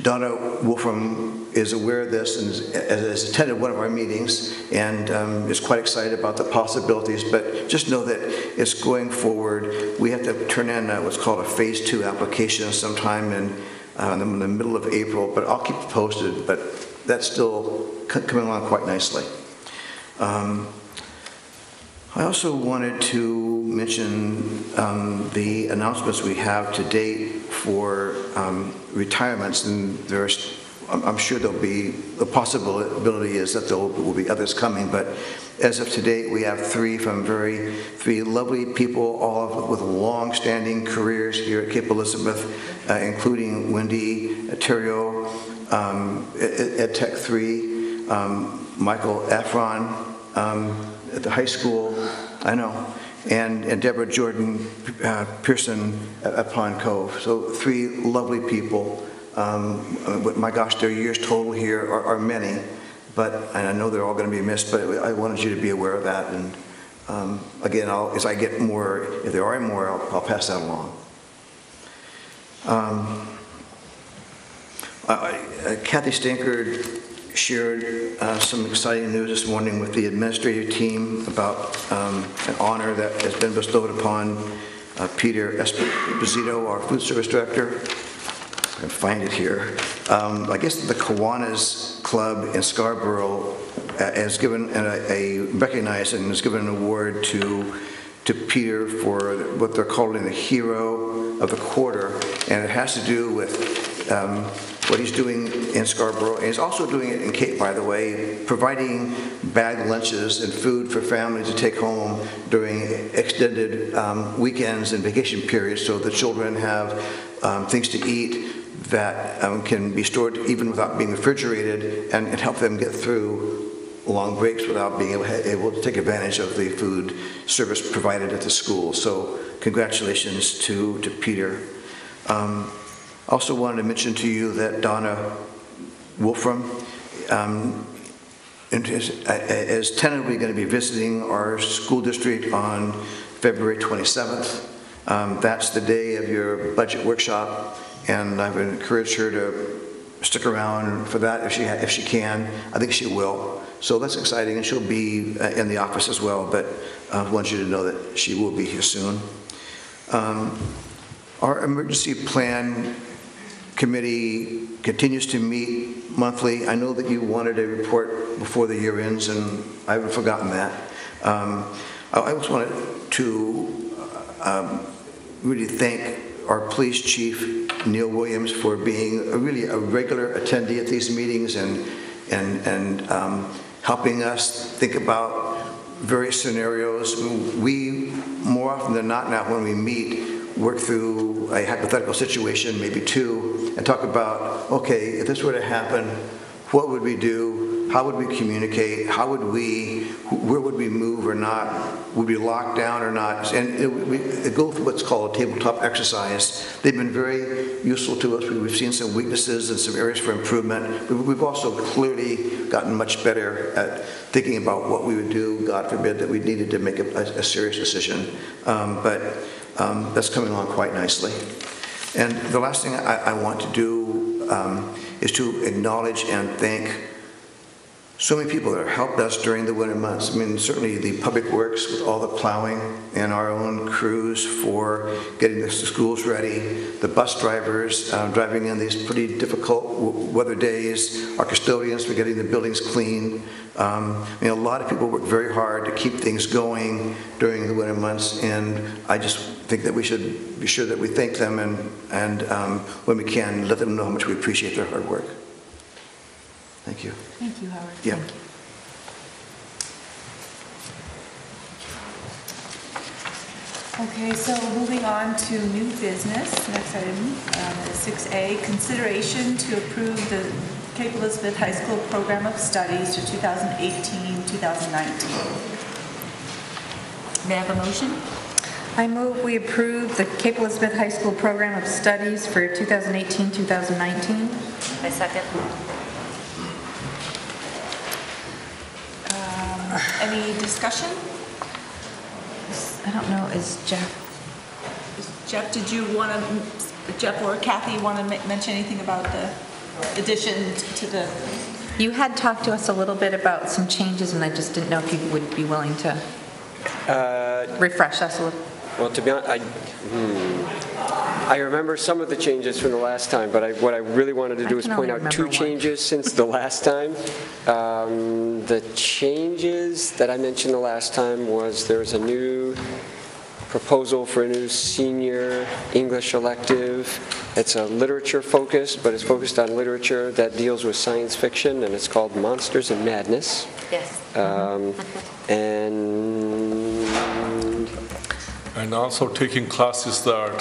Donna Wolfram is aware of this and has- has attended one of our meetings and um, is quite excited about the possibilities, but just know that it's going forward. We have to turn in uh, what's called a Phase Two application sometime in, uh, in the middle of April, but I'll keep you posted, but that's still co- coming along quite nicely. Um, I also wanted to mention um, the announcements we have to date for um, retirements, and there's, I'm I'm sure there'll be, the possibility is that there will be others coming, but as of today, we have three from very, three lovely people, all with long-standing careers here at Cape Elizabeth, uh, including Wendy Terrio um, at Tech 3, um, Michael Efron, um, at the high school, I know, and and Deborah Jordan uh, Pearson at at Pond Cove. So three lovely people. Um, uh, My gosh, their years total here are are many, but, and I know they're all going to be missed, but I wanted you to be aware of that. And um, again, I'll- as I get more, if there are more, I'll I'll pass that along. Um, I- Kathy Stankard shared uh, some exciting news this morning with the administrative team about um, an honor that has been bestowed upon uh, Peter Esposito, our food service director. I can find it here. Um, I guess the Kiwanis Club in Scarborough uh, has given a, a recognized and has given an award to to Peter for what they're calling the hero of the quarter, and it has to do with um, what he's doing in Scarborough, and he's also doing it in Cape, by the way, providing bag lunches and food for families to take home during extended um, weekends and vacation periods, so the children have um, things to eat that um, can be stored even without being refrigerated and, and help them get through long breaks without being able, able to take advantage of the food service provided at the school. So congratulations to, to Peter. Um, also wanted to mention to you that Donna Wolfram um, is, is tentatively going to be visiting our school district on February 27th. Um, That's the day of your budget workshop, and I've encouraged her to stick around for that if she, if she can. I think she will. So that's exciting, and she'll be uh, in the office as well, but I want you to know that she will be here soon. Um, Our emergency plan committee continues to meet monthly. I know that you wanted a report before the year ends, and I haven't forgotten that. Um, I I also wanted to um, really thank our police chief, Neil Williams, for being a really a regular attendee at these meetings and, and, and um, helping us think about various scenarios. We, more often than not now, when we meet, work through a hypothetical situation, maybe two, and talk about, okay, if this were to happen, what would we do? How would we communicate? How would we, where would we move or not? Would we lock down or not? And it, we it go through what's called a tabletop exercise. They've been very useful to us. We- We've seen some weaknesses and some areas for improvement. We- We've also clearly gotten much better at thinking about what we would do, God forbid, that we needed to make a, a serious decision. Um, but um, that's coming along quite nicely. And the last thing I, I want to do um, is to acknowledge and thank so many people that have helped us during the winter months. I mean, certainly the public works with all the plowing and our own crews for getting the schools ready, the bus drivers uh, driving in these pretty difficult weather days, our custodians for getting the buildings clean. Um, I mean, a lot of people work very hard to keep things going during the winter months, and I just think that we should be sure that we thank them and, and um, when we can, let them know how much we appreciate their hard work. Thank you.
Thank you, Howard.
Yeah.
Thank you.
Okay, so moving on to new business, next item um, is 6A, consideration to approve the Cape Elizabeth High School Program of Studies to 2018-2019. May I have a motion?
I move we approve the Cape Elizabeth High School Program of Studies for 2018-2019.
I second.
Any discussion?
I don't know, is Jeff,
Jeff, did you want to, Jeff or Kathy, want to mention anything about the addition to the,
you had talked to us a little bit about some changes, and I just didn't know if you would be willing to
Uh,
refresh us a little.
Well, to be honest, I, hmm, I remember some of the changes from the last time, but I, what I really wanted to
I
do is point out two
one.
changes since the last time. Um, The changes that I mentioned the last time was there's a new proposal for a new senior English elective. It's a literature focus, but it's focused on literature that deals with science fiction, and it's called Monsters and Madness.
Yes.
Um, And
And also taking classes that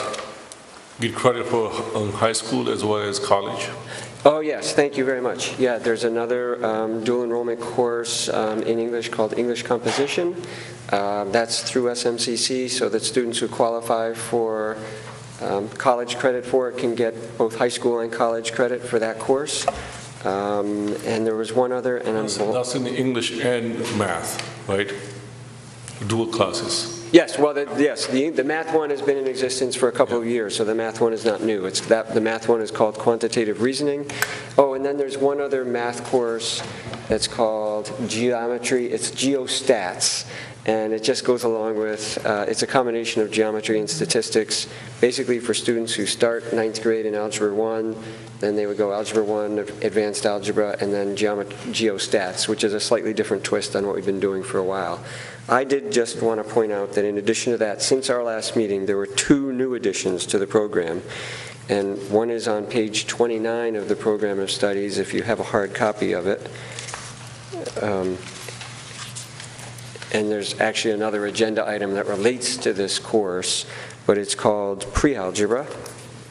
get credit for um, high school as well as college.
Oh, yes, thank you very much. Yeah, there's another um, dual enrollment course um, in English called English Composition. Uh, That's through SMCC, so that students who qualify for um, college credit for it can get both high school and college credit for that course. Um, And there was one other, and I'm...
That's that's in English and math, right? Dual classes.
Yes, well, the- yes, the the math one has been in existence for a couple of years, so the math one is not new. It's that, the math one is called quantitative reasoning. Oh, and then there's one other math course that's called geometry, it's geostats, and it just goes along with, uh, it's a combination of geometry and statistics, basically for students who start ninth grade in Algebra 1, then they would go Algebra 1, Advanced Algebra, and then geostats, which is a slightly different twist on what we've been doing for a while. I did just want to point out that in addition to that, since our last meeting, there were two new additions to the program. And one is on page 29 of the program of studies, if you have a hard copy of it. Um, And there's actually another agenda item that relates to this course, but it's called pre-algebra.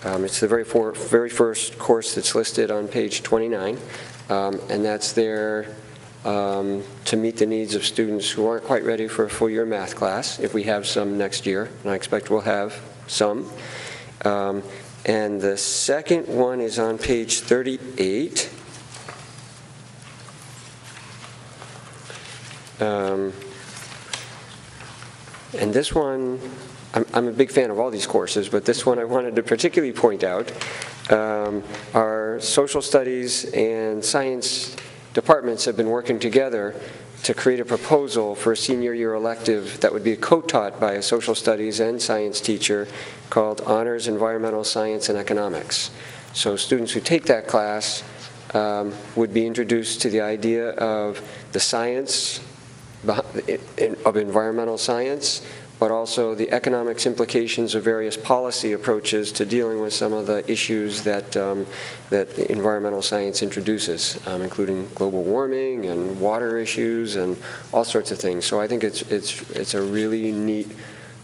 Um, It's the very, for- very first course that's listed on page 29, um, and that's there um, to meet the needs of students who aren't quite ready for a full-year math class, if we have some next year, and I expect we'll have some. Um, And the second one is on page 38. Um, And this one, I'm, I'm a big fan of all these courses, but this one I wanted to particularly point out. Um, Our social studies and science departments have been working together to create a proposal for a senior year elective that would be co-taught by a social studies and science teacher called Honors Environmental Science and Economics. So students who take that class um, would be introduced to the idea of the science of environmental science, but also the economics implications of various policy approaches to dealing with some of the issues that, um, that environmental science introduces, um, including global warming and water issues and all sorts of things. So I think it's, it's, it's a really neat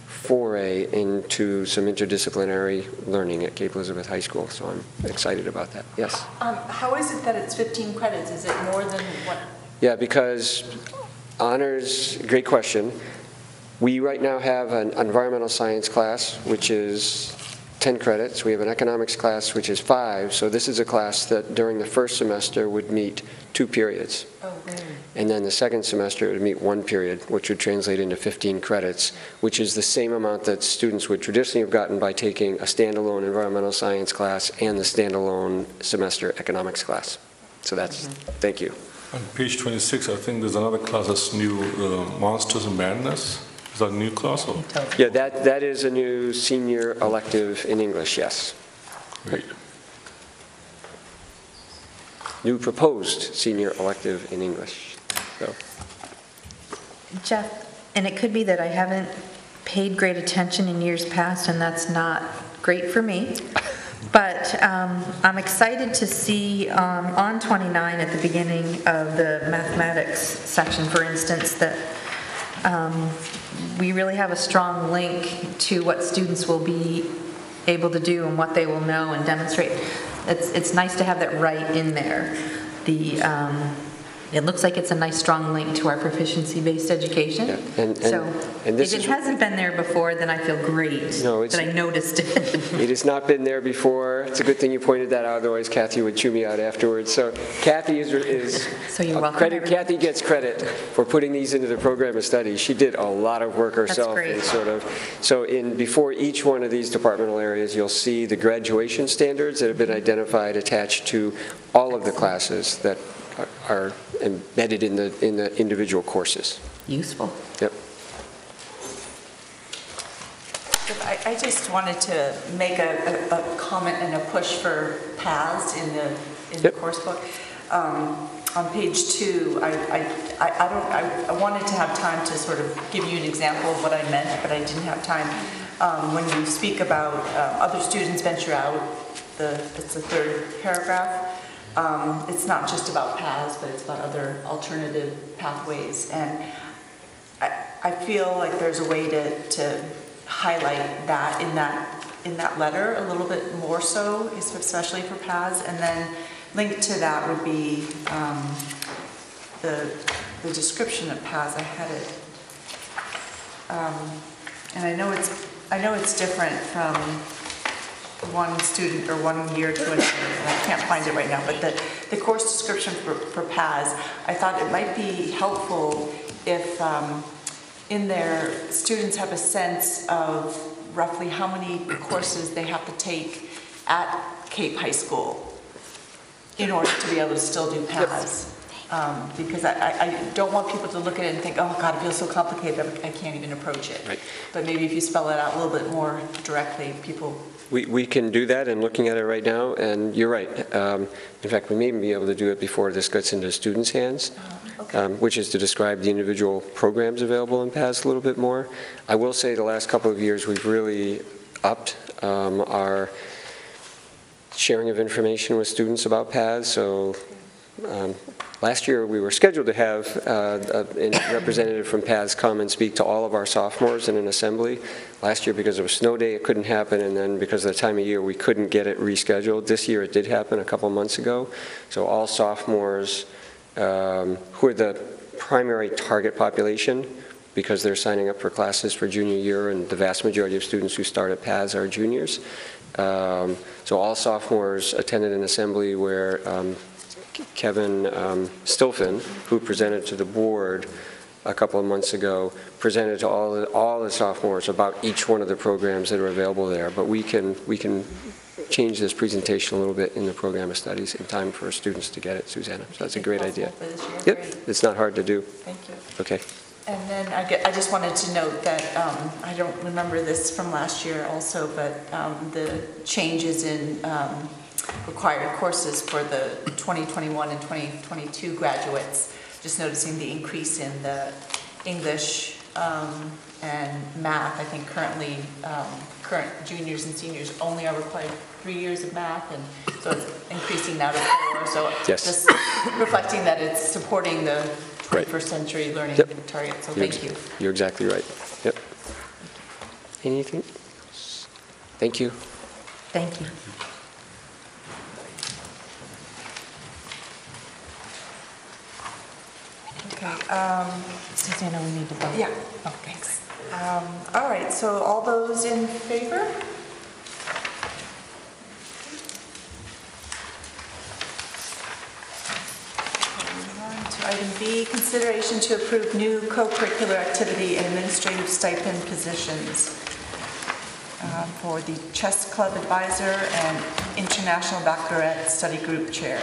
foray into some interdisciplinary learning at Cape Elizabeth High School, so I'm excited about that. Yes?
um, how is it that it's 15 credits? Is it more than what?
Yeah, because honors, great question. We right now have an environmental science class, which is 10 credits. We have an economics class, which is five. So this is a class that during the first semester would meet two periods. And then the second semester it would meet one period, which would translate into 15 credits, which is the same amount that students would traditionally have gotten by taking a standalone environmental science class and the standalone semester economics class. So that's, thank you.
On page 26, I think there's another class that's new, uh, Monsters and Madness. Is that a new class or?
Yeah, that, that is a new senior elective in English, yes.
Great.
New proposed senior elective in English. So,
Jeff, and it could be that I haven't paid great attention in years past, and that's not great for me. But um, I'm excited to see um, on 29 at the beginning of the mathematics section, for instance, that um, we really have a strong link to what students will be able to do and what they will know and demonstrate. It's, it's nice to have that right in there. The, um, it looks like it's a nice, strong link to our proficiency-based education.
and-
So
and this
if it hasn't been there before, then I feel great
No, it's-
that I noticed it.
It has not been there before. It's a good thing you pointed that out, otherwise Kathy would chew me out afterwards. So Kathy is, is.
So you're welcome,
Credit,
everyone.
Kathy gets credit for putting these into the program of study. She did a lot of work herself.
great.
and sort of, so in, before each one of these departmental areas, you'll see the graduation standards that have been identified attached to all of the classes that are- are embedded in the, in the individual courses.
Useful.
Yep.
I, I just wanted to make a, a a comment and a push for paths in the, in the course book. Um, On page two, I, I, I I don't, I I wanted to have time to sort of give you an example of what I meant, but I didn't have time. Um, When you speak about uh, other students venture out, the, it's the third paragraph, um, it's not just about paths, but it's about other alternative pathways. And I, I feel like there's a way to, to highlight that in that, in that letter a little bit more so, especially for paths. And then linked to that would be um, the, the description of paths. I had it. Um, And I know it's, I know it's different from one student or one year to another, and I can't find it right now, but the, the course description for, for PATHS, I thought it might be helpful if um, in there, students have a sense of roughly how many courses they have to take at Cape High School in order to be able to still do PATHS. Um, Because I, I- don't want people to look at it and think, oh, God, it feels so complicated, that I can't even approach it.
Right.
But maybe if you spell it out a little bit more directly, people
We, we can do that, and looking at it right now, and you're right. Um, In fact, we may even be able to do it before this gets into students' hands, um, which is to describe the individual programs available in PATHS a little bit more. I will say the last couple of years, we've really upped um, our sharing of information with students about PATHS, so um, Last year, we were scheduled to have uh, a representative from PATHS come and speak to all of our sophomores in an assembly. Last year, because of a snow day, it couldn't happen, and then because of the time of year, we couldn't get it rescheduled. This year, it did happen a couple months ago. So all sophomores, um, who are the primary target population, because they're signing up for classes for junior year, and the vast majority of students who start at PATHS are juniors. Um, So all sophomores attended an assembly where um, Kevin um, Stilfen, who presented to the board a couple of months ago, presented to all, the- all the sophomores about each one of the programs that are available there. But we can, we can change this presentation a little bit in the program of studies in time for students to get it, Susanna. So that's a great idea.
for this year.
Yep,
Great.
it's not hard to do.
Thank you.
Okay.
And then I get, I just wanted to note that, um, I don't remember this from last year also, but um, the changes in um, required courses for the 2021 and 2022 graduates, just noticing the increase in the English um, and math. I think currently, um, current juniors and seniors only are required three years of math, and so it's increasing now to four. So
Yes.
just reflecting that it's supporting the
Right.
21st century learning
Yep.
target, so
You're
thank you.
ex- You're exactly right. Yep. Anything? Thank you.
Thank you.
Okay, um,
Susanna, we need to vote.
yeah, oh, thanks. Um, All right, so all those in favor? To Item B, consideration to approve new co-curricular activity and administrative stipend positions uh, for the chess club advisor and international baccalaureate study group chair.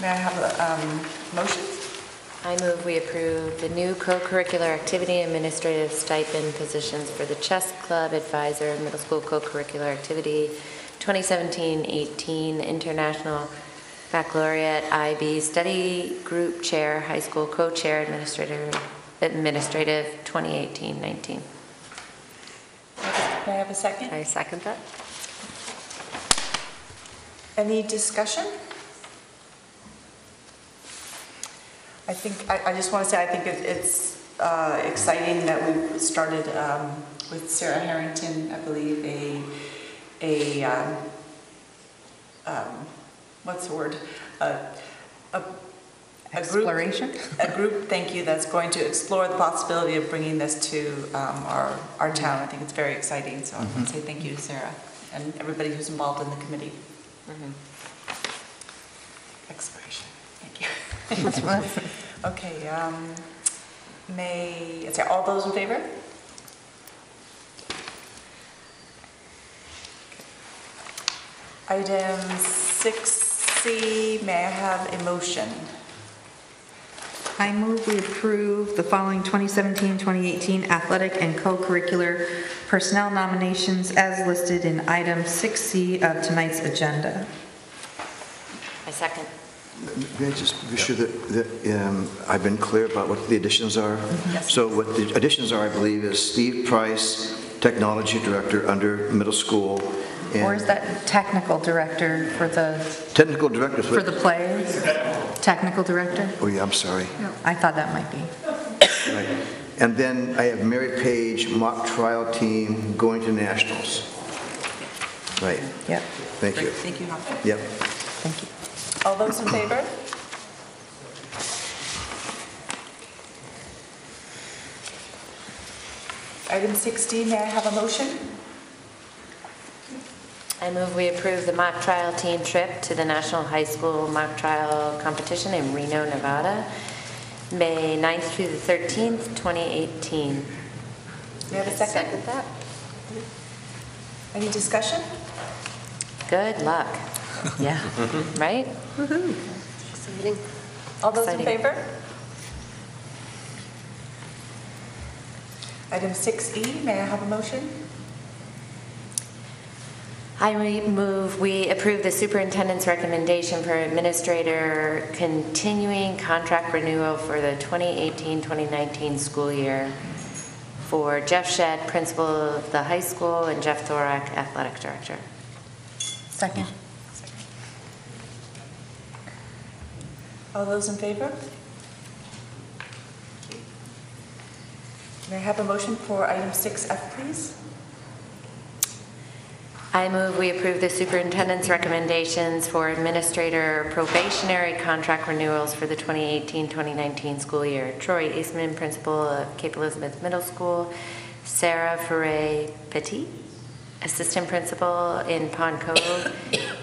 May I have a um, motion?
I move we approve the new co-curricular activity administrative stipend positions for the chess club advisor and middle school co-curricular activity 2017-18 International Baccalaureate IB Study Group Chair, High School Co-Chair Administrator, Administrative 2018-19.
May I have a second?
I second that.
Any discussion? I think, I, I just want to say, I think it- it's uh, exciting that we started um, with Sarah Harrington, I believe, a, a, um, um, what's the word? A- a- a group-
Exploration?
A group, thank you, that's going to explore the possibility of bringing this to um, our, our town. I think it's very exciting, so I want to say thank you to Sarah and everybody who's involved in the committee. Exploration, thank you. Okay, um, may, is there all those in favor? Item 6C, may I have a motion?
I move we approve the following 2017-2018 athletic and co-curricular personnel nominations as listed in item 6C of tonight's agenda.
I second.
May I just be sure that, that um, I've been clear about what the additions are? Yes. So what the additions are, I believe, is Steve Price, Technology Director under middle school. and
Or is that technical director for the,
Technical Director.
for the plays? Technical director?
Oh, yeah, I'm sorry.
I thought that might be.
Right. And then I have Mary Page, mock trial team, going to nationals. Right.
Yep.
Thank you.
Thank you, Humphrey.
Yep.
Thank you.
All those in favor? Item 16, may I have a motion?
I move we approve the mock trial team trip to the National High School Mock Trial Competition in Reno, Nevada, May 9th through the 13th, 2018.
May I have a second?
Second that.
Any discussion?
Good luck. Yeah. Right?
Exciting. All those in favor? Item 6E, may I have a motion?
I move we approve the superintendent's recommendation for administrator continuing contract renewal for the 2018-2019 school year for Jeff Shedd, principal of the high school, and Jeff Thorak, athletic director.
Second.
All those in favor? May I have a motion for item 6F, please?
I move we approve the superintendent's recommendations for administrator probationary contract renewals for the 2018-2019 school year. Troy Eastman, principal of Cape Elizabeth Middle School. Sarah Ferre Petit, assistant principal in Pond Cove.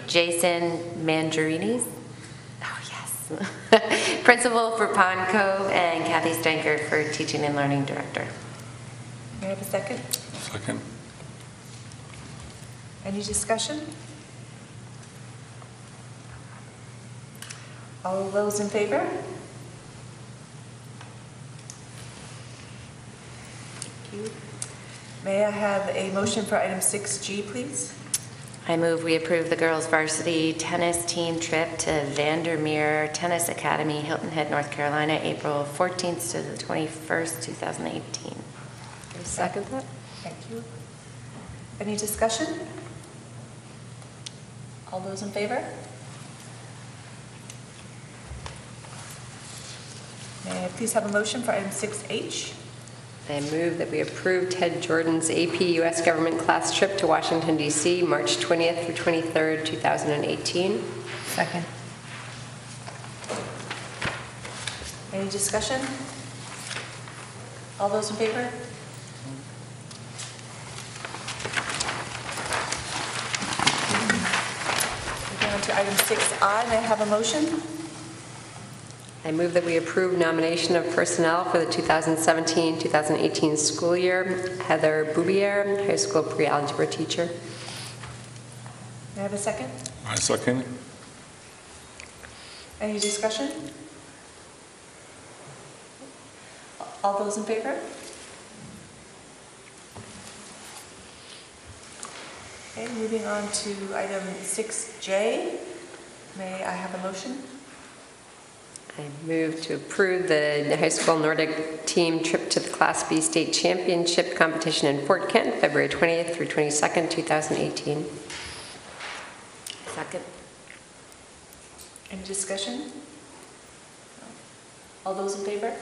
Jason yes, principal for Pond Cove. And Kathy Stankard for teaching and learning director.
May I have a second?
Second.
Any discussion? All those in favor? Thank you. May I have a motion for item 6G, please?
I move we approve the girls' varsity tennis team trip to Vandermeer Tennis Academy, Hilton Head, North Carolina, April 14th to the 21st, 2018.
Second that. Thank you. Any discussion? All those in favor? May I please have a motion for item 6H?
I move that we approve Ted Jordan's AP US Government class trip to Washington DC, March 20th through 23rd, 2018.
Second.
Any discussion? All those in favor? On to item 6I, may I have a motion?
I move that we approve nomination of personnel for the 2017-2018 school year. Heather Boubier, high school pre-algebra teacher.
May I have a second?
I second.
Any discussion? All those in favor? Okay, moving on to item 6J. May I have a motion?
I move to approve the high school Nordic team trip to the Class B state championship competition in Fort Kent, February 20th through 22nd, 2018.
Second.
Any discussion? All those in favor?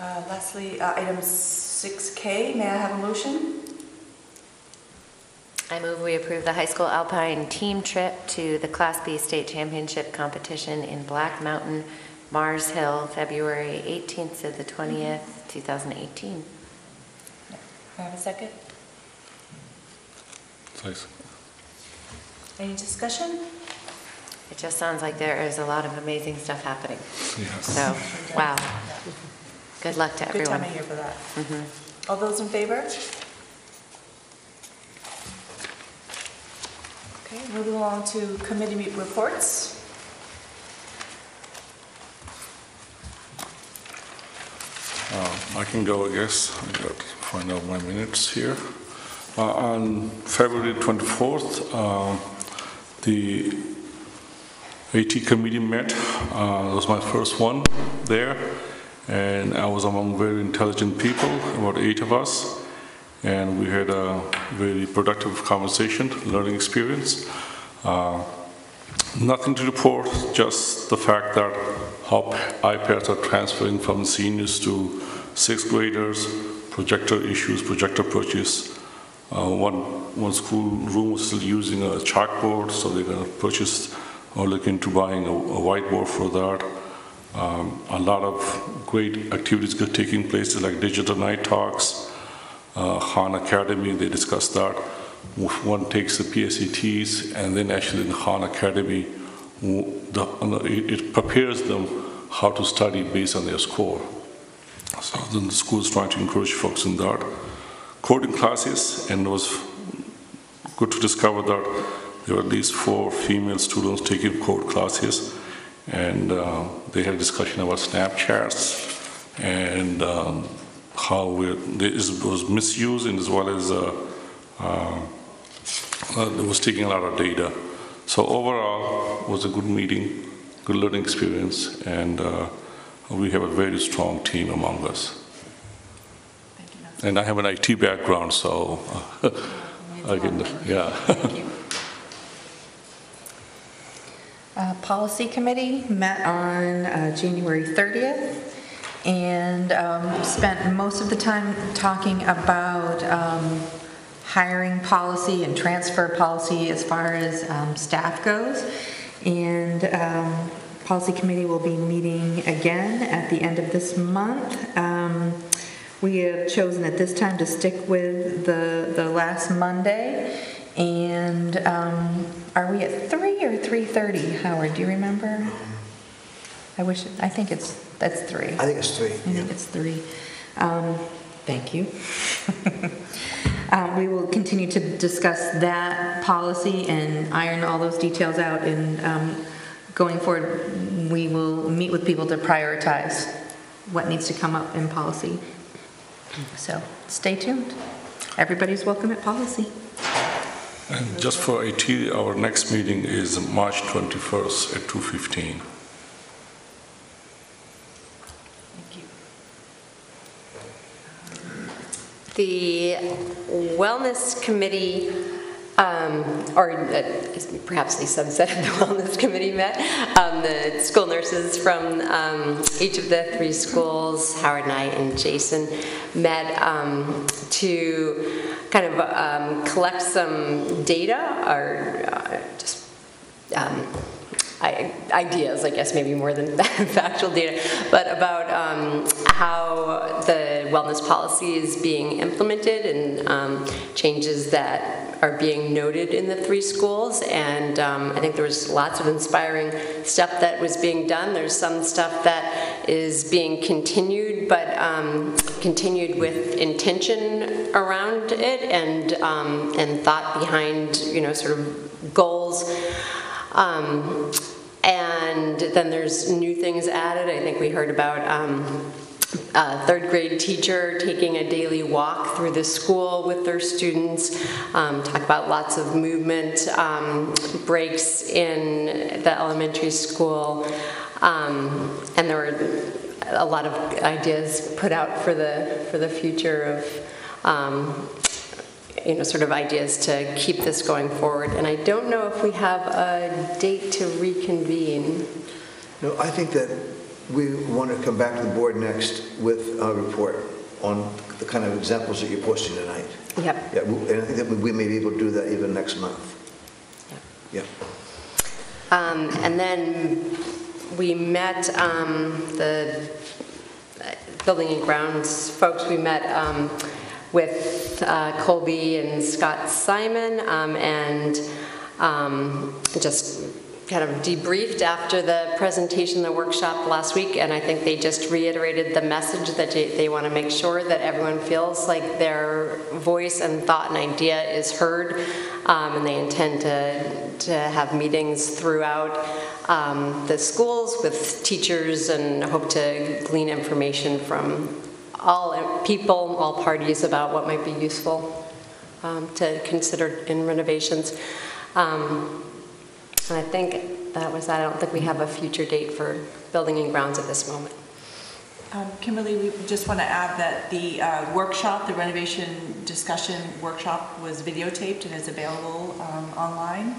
Uh, Lastly, uh, item 6K, may I have a motion?
I move we approve the high school alpine team trip to the Class B state championship competition in Black Mountain, Mars Hill, February 18th to the 20th, 2018.
I have a second?
Thanks.
Any discussion?
It just sounds like there is a lot of amazing stuff happening.
Yes.
So, wow. Good luck to everyone.
Good time of year for that.
Mhm.
All those in favor? Okay, moving along to committee reports.
Uh, I can go, I guess. I got to find out my minutes here. Uh, On February 24th, uh, the AT committee met. Uh, It was my first one there, and I was among very intelligent people, about eight of us, and we had a very productive conversation, learning experience. Uh, Nothing to report, just the fact that how iPads are transferring from seniors to sixth graders, projector issues, projector purchase. Uh, One, one school room was still using a chalkboard, so they're going to purchase or look into buying a a whiteboard for that. Um, A lot of great activities taking place, like digital night talks, uh, Khan Academy, they discussed that. One takes the PSATs, and then actually in Khan Academy, the, it prepares them how to study based on their score. So then the school's trying to encourage folks in that. Coding classes, and it was good to discover that there were at least four female students taking code classes, and uh, they had a discussion about Snapchats and um, how we're- was misused and as well as uh, uh, uh, it was taking a lot of data. So overall, it was a good meeting, good learning experience, and uh, we have a very strong team among us. And I have an IT background, so I can, yeah.
Uh, Policy Committee met on uh, January 30th and um, spent most of the time talking about um, hiring policy and transfer policy as far as um, staff goes. And um, Policy Committee will be meeting again at the end of this month. Um, We have chosen at this time to stick with the, the last Monday. And um, are we at 3 or 3:30, Howard, do you remember? I wish, I think it's, that's 3.
I think it's three.
I think it's 3. Um, Thank you. Um, We will continue to discuss that policy and iron all those details out, and um, going forward, we will meet with people to prioritize what needs to come up in policy. So stay tuned. Everybody's welcome at policy.
And just for IT, our next meeting is March 21st at 2:15.
The Wellness Committee, um, or uh, perhaps a subset of the Wellness Committee met, um, the school nurses from um, each of the three schools, Howard I and Jason, met um, to kind of um, collect some data or uh, just um, ideas, I guess, maybe more than factual data, but about um, how the wellness policy is being implemented and um, changes that are being noted in the three schools. And um, I think there was lots of inspiring stuff that was being done. There's some stuff that is being continued, but um, continued with intention around it and um, and thought behind, you know, sort of goals. Um, and then there's new things added. I think we heard about um, a third grade teacher taking a daily walk through the school with their students. Um, talk about lots of movement um, breaks in the elementary school. Um, and there were a lot of ideas put out for the for the future of um, you know, sort of ideas to keep this going forward. And I don't know if we have a date to reconvene.
No, I think that we want to come back to the board next with a report on the kind of examples that you're posting tonight.
Yep.
Yeah, and I think that we may be able to do that even next month. Yeah.
Um, And then we met, um, the uh, Building and Grounds folks, we met um, with uh, Colby and Scott Simon, um, and um, just kind of debriefed after the presentation, the workshop last week, and I think they just reiterated the message that they, want to make sure that everyone feels like their voice and thought and idea is heard, um, and they intend to, to have meetings throughout um, the schools with teachers and hope to glean information from all people, all parties about what might be useful um, to consider in renovations. Um, and I think that was that. I don't think we have a future date for building and grounds at this moment.
Um, Kimberly, we just want to add that the uh, workshop, the renovation discussion workshop was videotaped and is available um, online,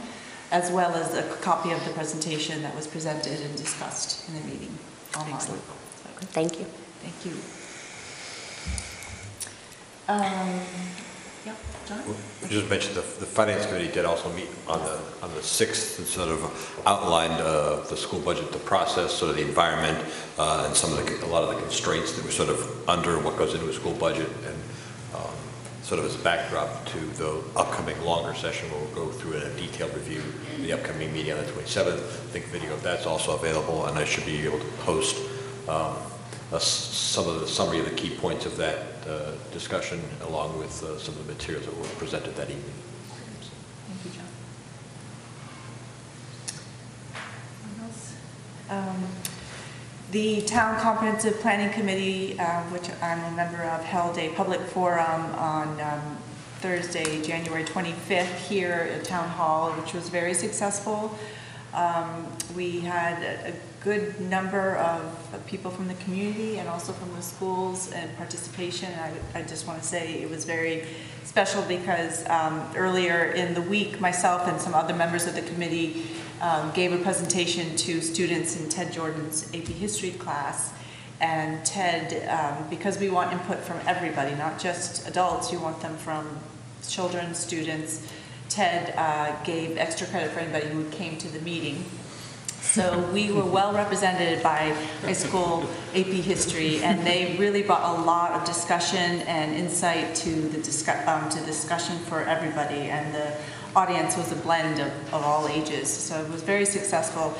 as well as a copy of the presentation that was presented and discussed in the meeting online.
Excellent. Thank you.
Thank you. Um,
just mentioned the, the finance committee did also meet on the, on the 6th and sort of outlined uh, the school budget, the process, sort of the environment, uh, and some of the, a lot of the constraints that were sort of under what goes into a school budget, and um, sort of as a backdrop to the upcoming longer session where we'll go through a detailed review, the upcoming meeting on the 27th. I think video of that's also available, and I should be able to post um, a some of the summary of the key points of that uh, discussion, along with uh, some of the materials that were presented that evening.
Thank you, John. Anyone else? Um, The Town Comprehensive Planning Committee, uh, which I'm a member of, held a public forum on um, Thursday, January 25th, here at Town Hall, which was very successful. Um, We had a a good number of of people from the community and also from the schools and participation. I I just want to say it was very special because um, earlier in the week, myself and some other members of the committee um, gave a presentation to students in Ted Jordan's AP History class. And Ted, um, because we want input from everybody, not just adults, you want them from children, students, Ted uh, gave extra credit for anybody who came to the meeting. So we were well represented by high school AP history, and they really brought a lot of discussion and insight to the discuss, um, to discussion for everybody. And the audience was a blend of, of all ages, so it was very successful.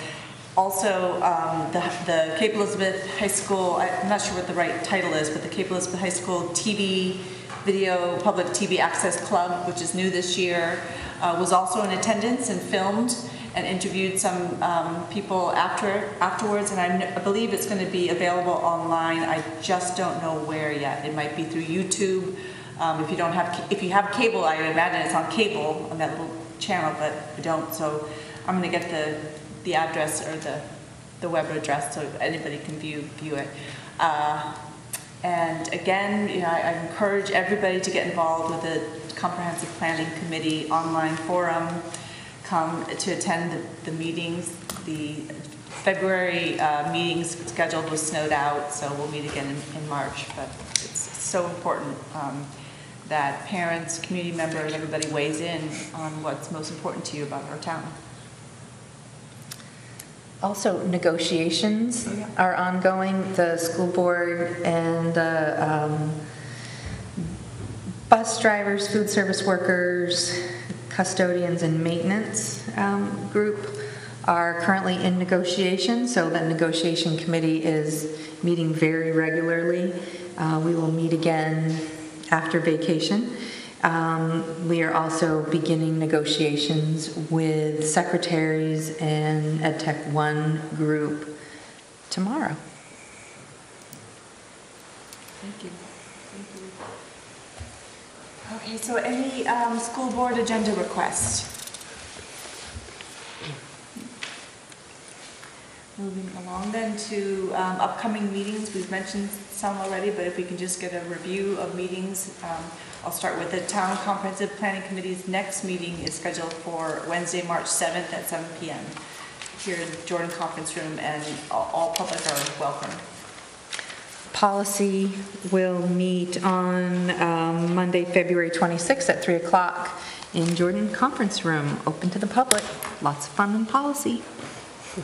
Also, um, the, the Cape Elizabeth High School, I'm not sure what the right title is, but the Cape Elizabeth High School TV Video Public TV Access Club, which is new this year, uh, was also in attendance and filmed and interviewed some um, people after afterwards. And I, I believe it's going to be available online. I just don't know where yet. It might be through YouTube. Um, if you don't have, if you have cable, I imagine it's on cable on that little channel, but I don't. So I'm going to get the the address or the the web address so anybody can view view it. Uh, and again, you know, I, I encourage everybody to get involved with the Comprehensive Planning Committee online forum. Come to attend the, the meetings. The February uh, meetings scheduled was snowed out, so we'll meet again in, in March. But it's so important um, that parents, community members, everybody weighs in on what's most important to you about our town.
Also, negotiations are ongoing. The school board and the um, bus drivers, food service workers, custodians, and maintenance um, group are currently in negotiation, so the negotiation committee is meeting very regularly. Uh, We will meet again after vacation. Um, We are also beginning negotiations with secretaries and EdTech One group tomorrow.
Thank you. Okay, so any um, school board agenda requests? Moving along then to um, upcoming meetings, we've mentioned some already, but if we can just get a review of meetings. um, I'll start with the Town Comprehensive Planning Committee's next meeting is scheduled for Wednesday, March 7th at 7 PM. here in the Jordan Conference Room, and all all public are welcome.
Policy will meet on um, Monday, February 26th at 3 o'clock in Jordan Conference Room, open to the public. Lots of fun in policy.
Do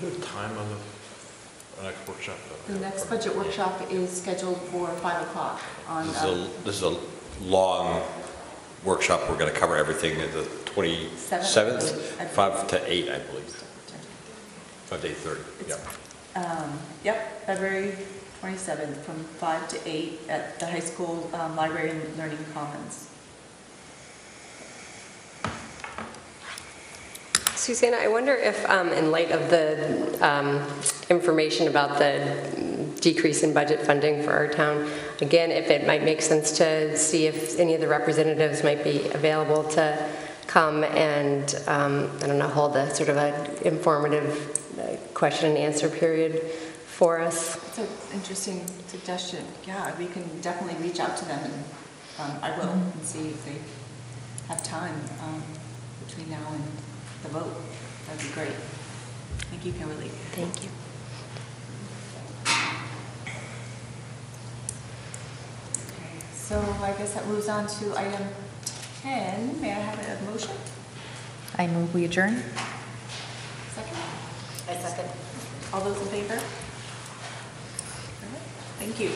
you have time on the, the next workshop?
The next budget workshop is scheduled for 5 o'clock on,
This is
uh,
a, this is a long workshop, we're going to cover everything at the 27th,
Seventh,
5 to 8, I believe. 5 to 8:30, yeah.
um, yep, February 27th, from 5 to 8 at the high school um, library and learning commons.
Susanna, I wonder if, um, in light of the um, information about the decrease in budget funding for our town, again, if it might make sense to see if any of the representatives might be available to come and, um, I don't know, hold a sort of a informative question and answer period for us.
It's an interesting suggestion. Yeah, we can definitely reach out to them, and um, I will, and see if they have time um, between now and the vote. That'd be great. Thank you, Kimberly.
Thank you.
Okay, So I guess that moves on to item 10. May I have a motion?
I move we adjourn.
Second? I second. All those in favor? All right. Thank you.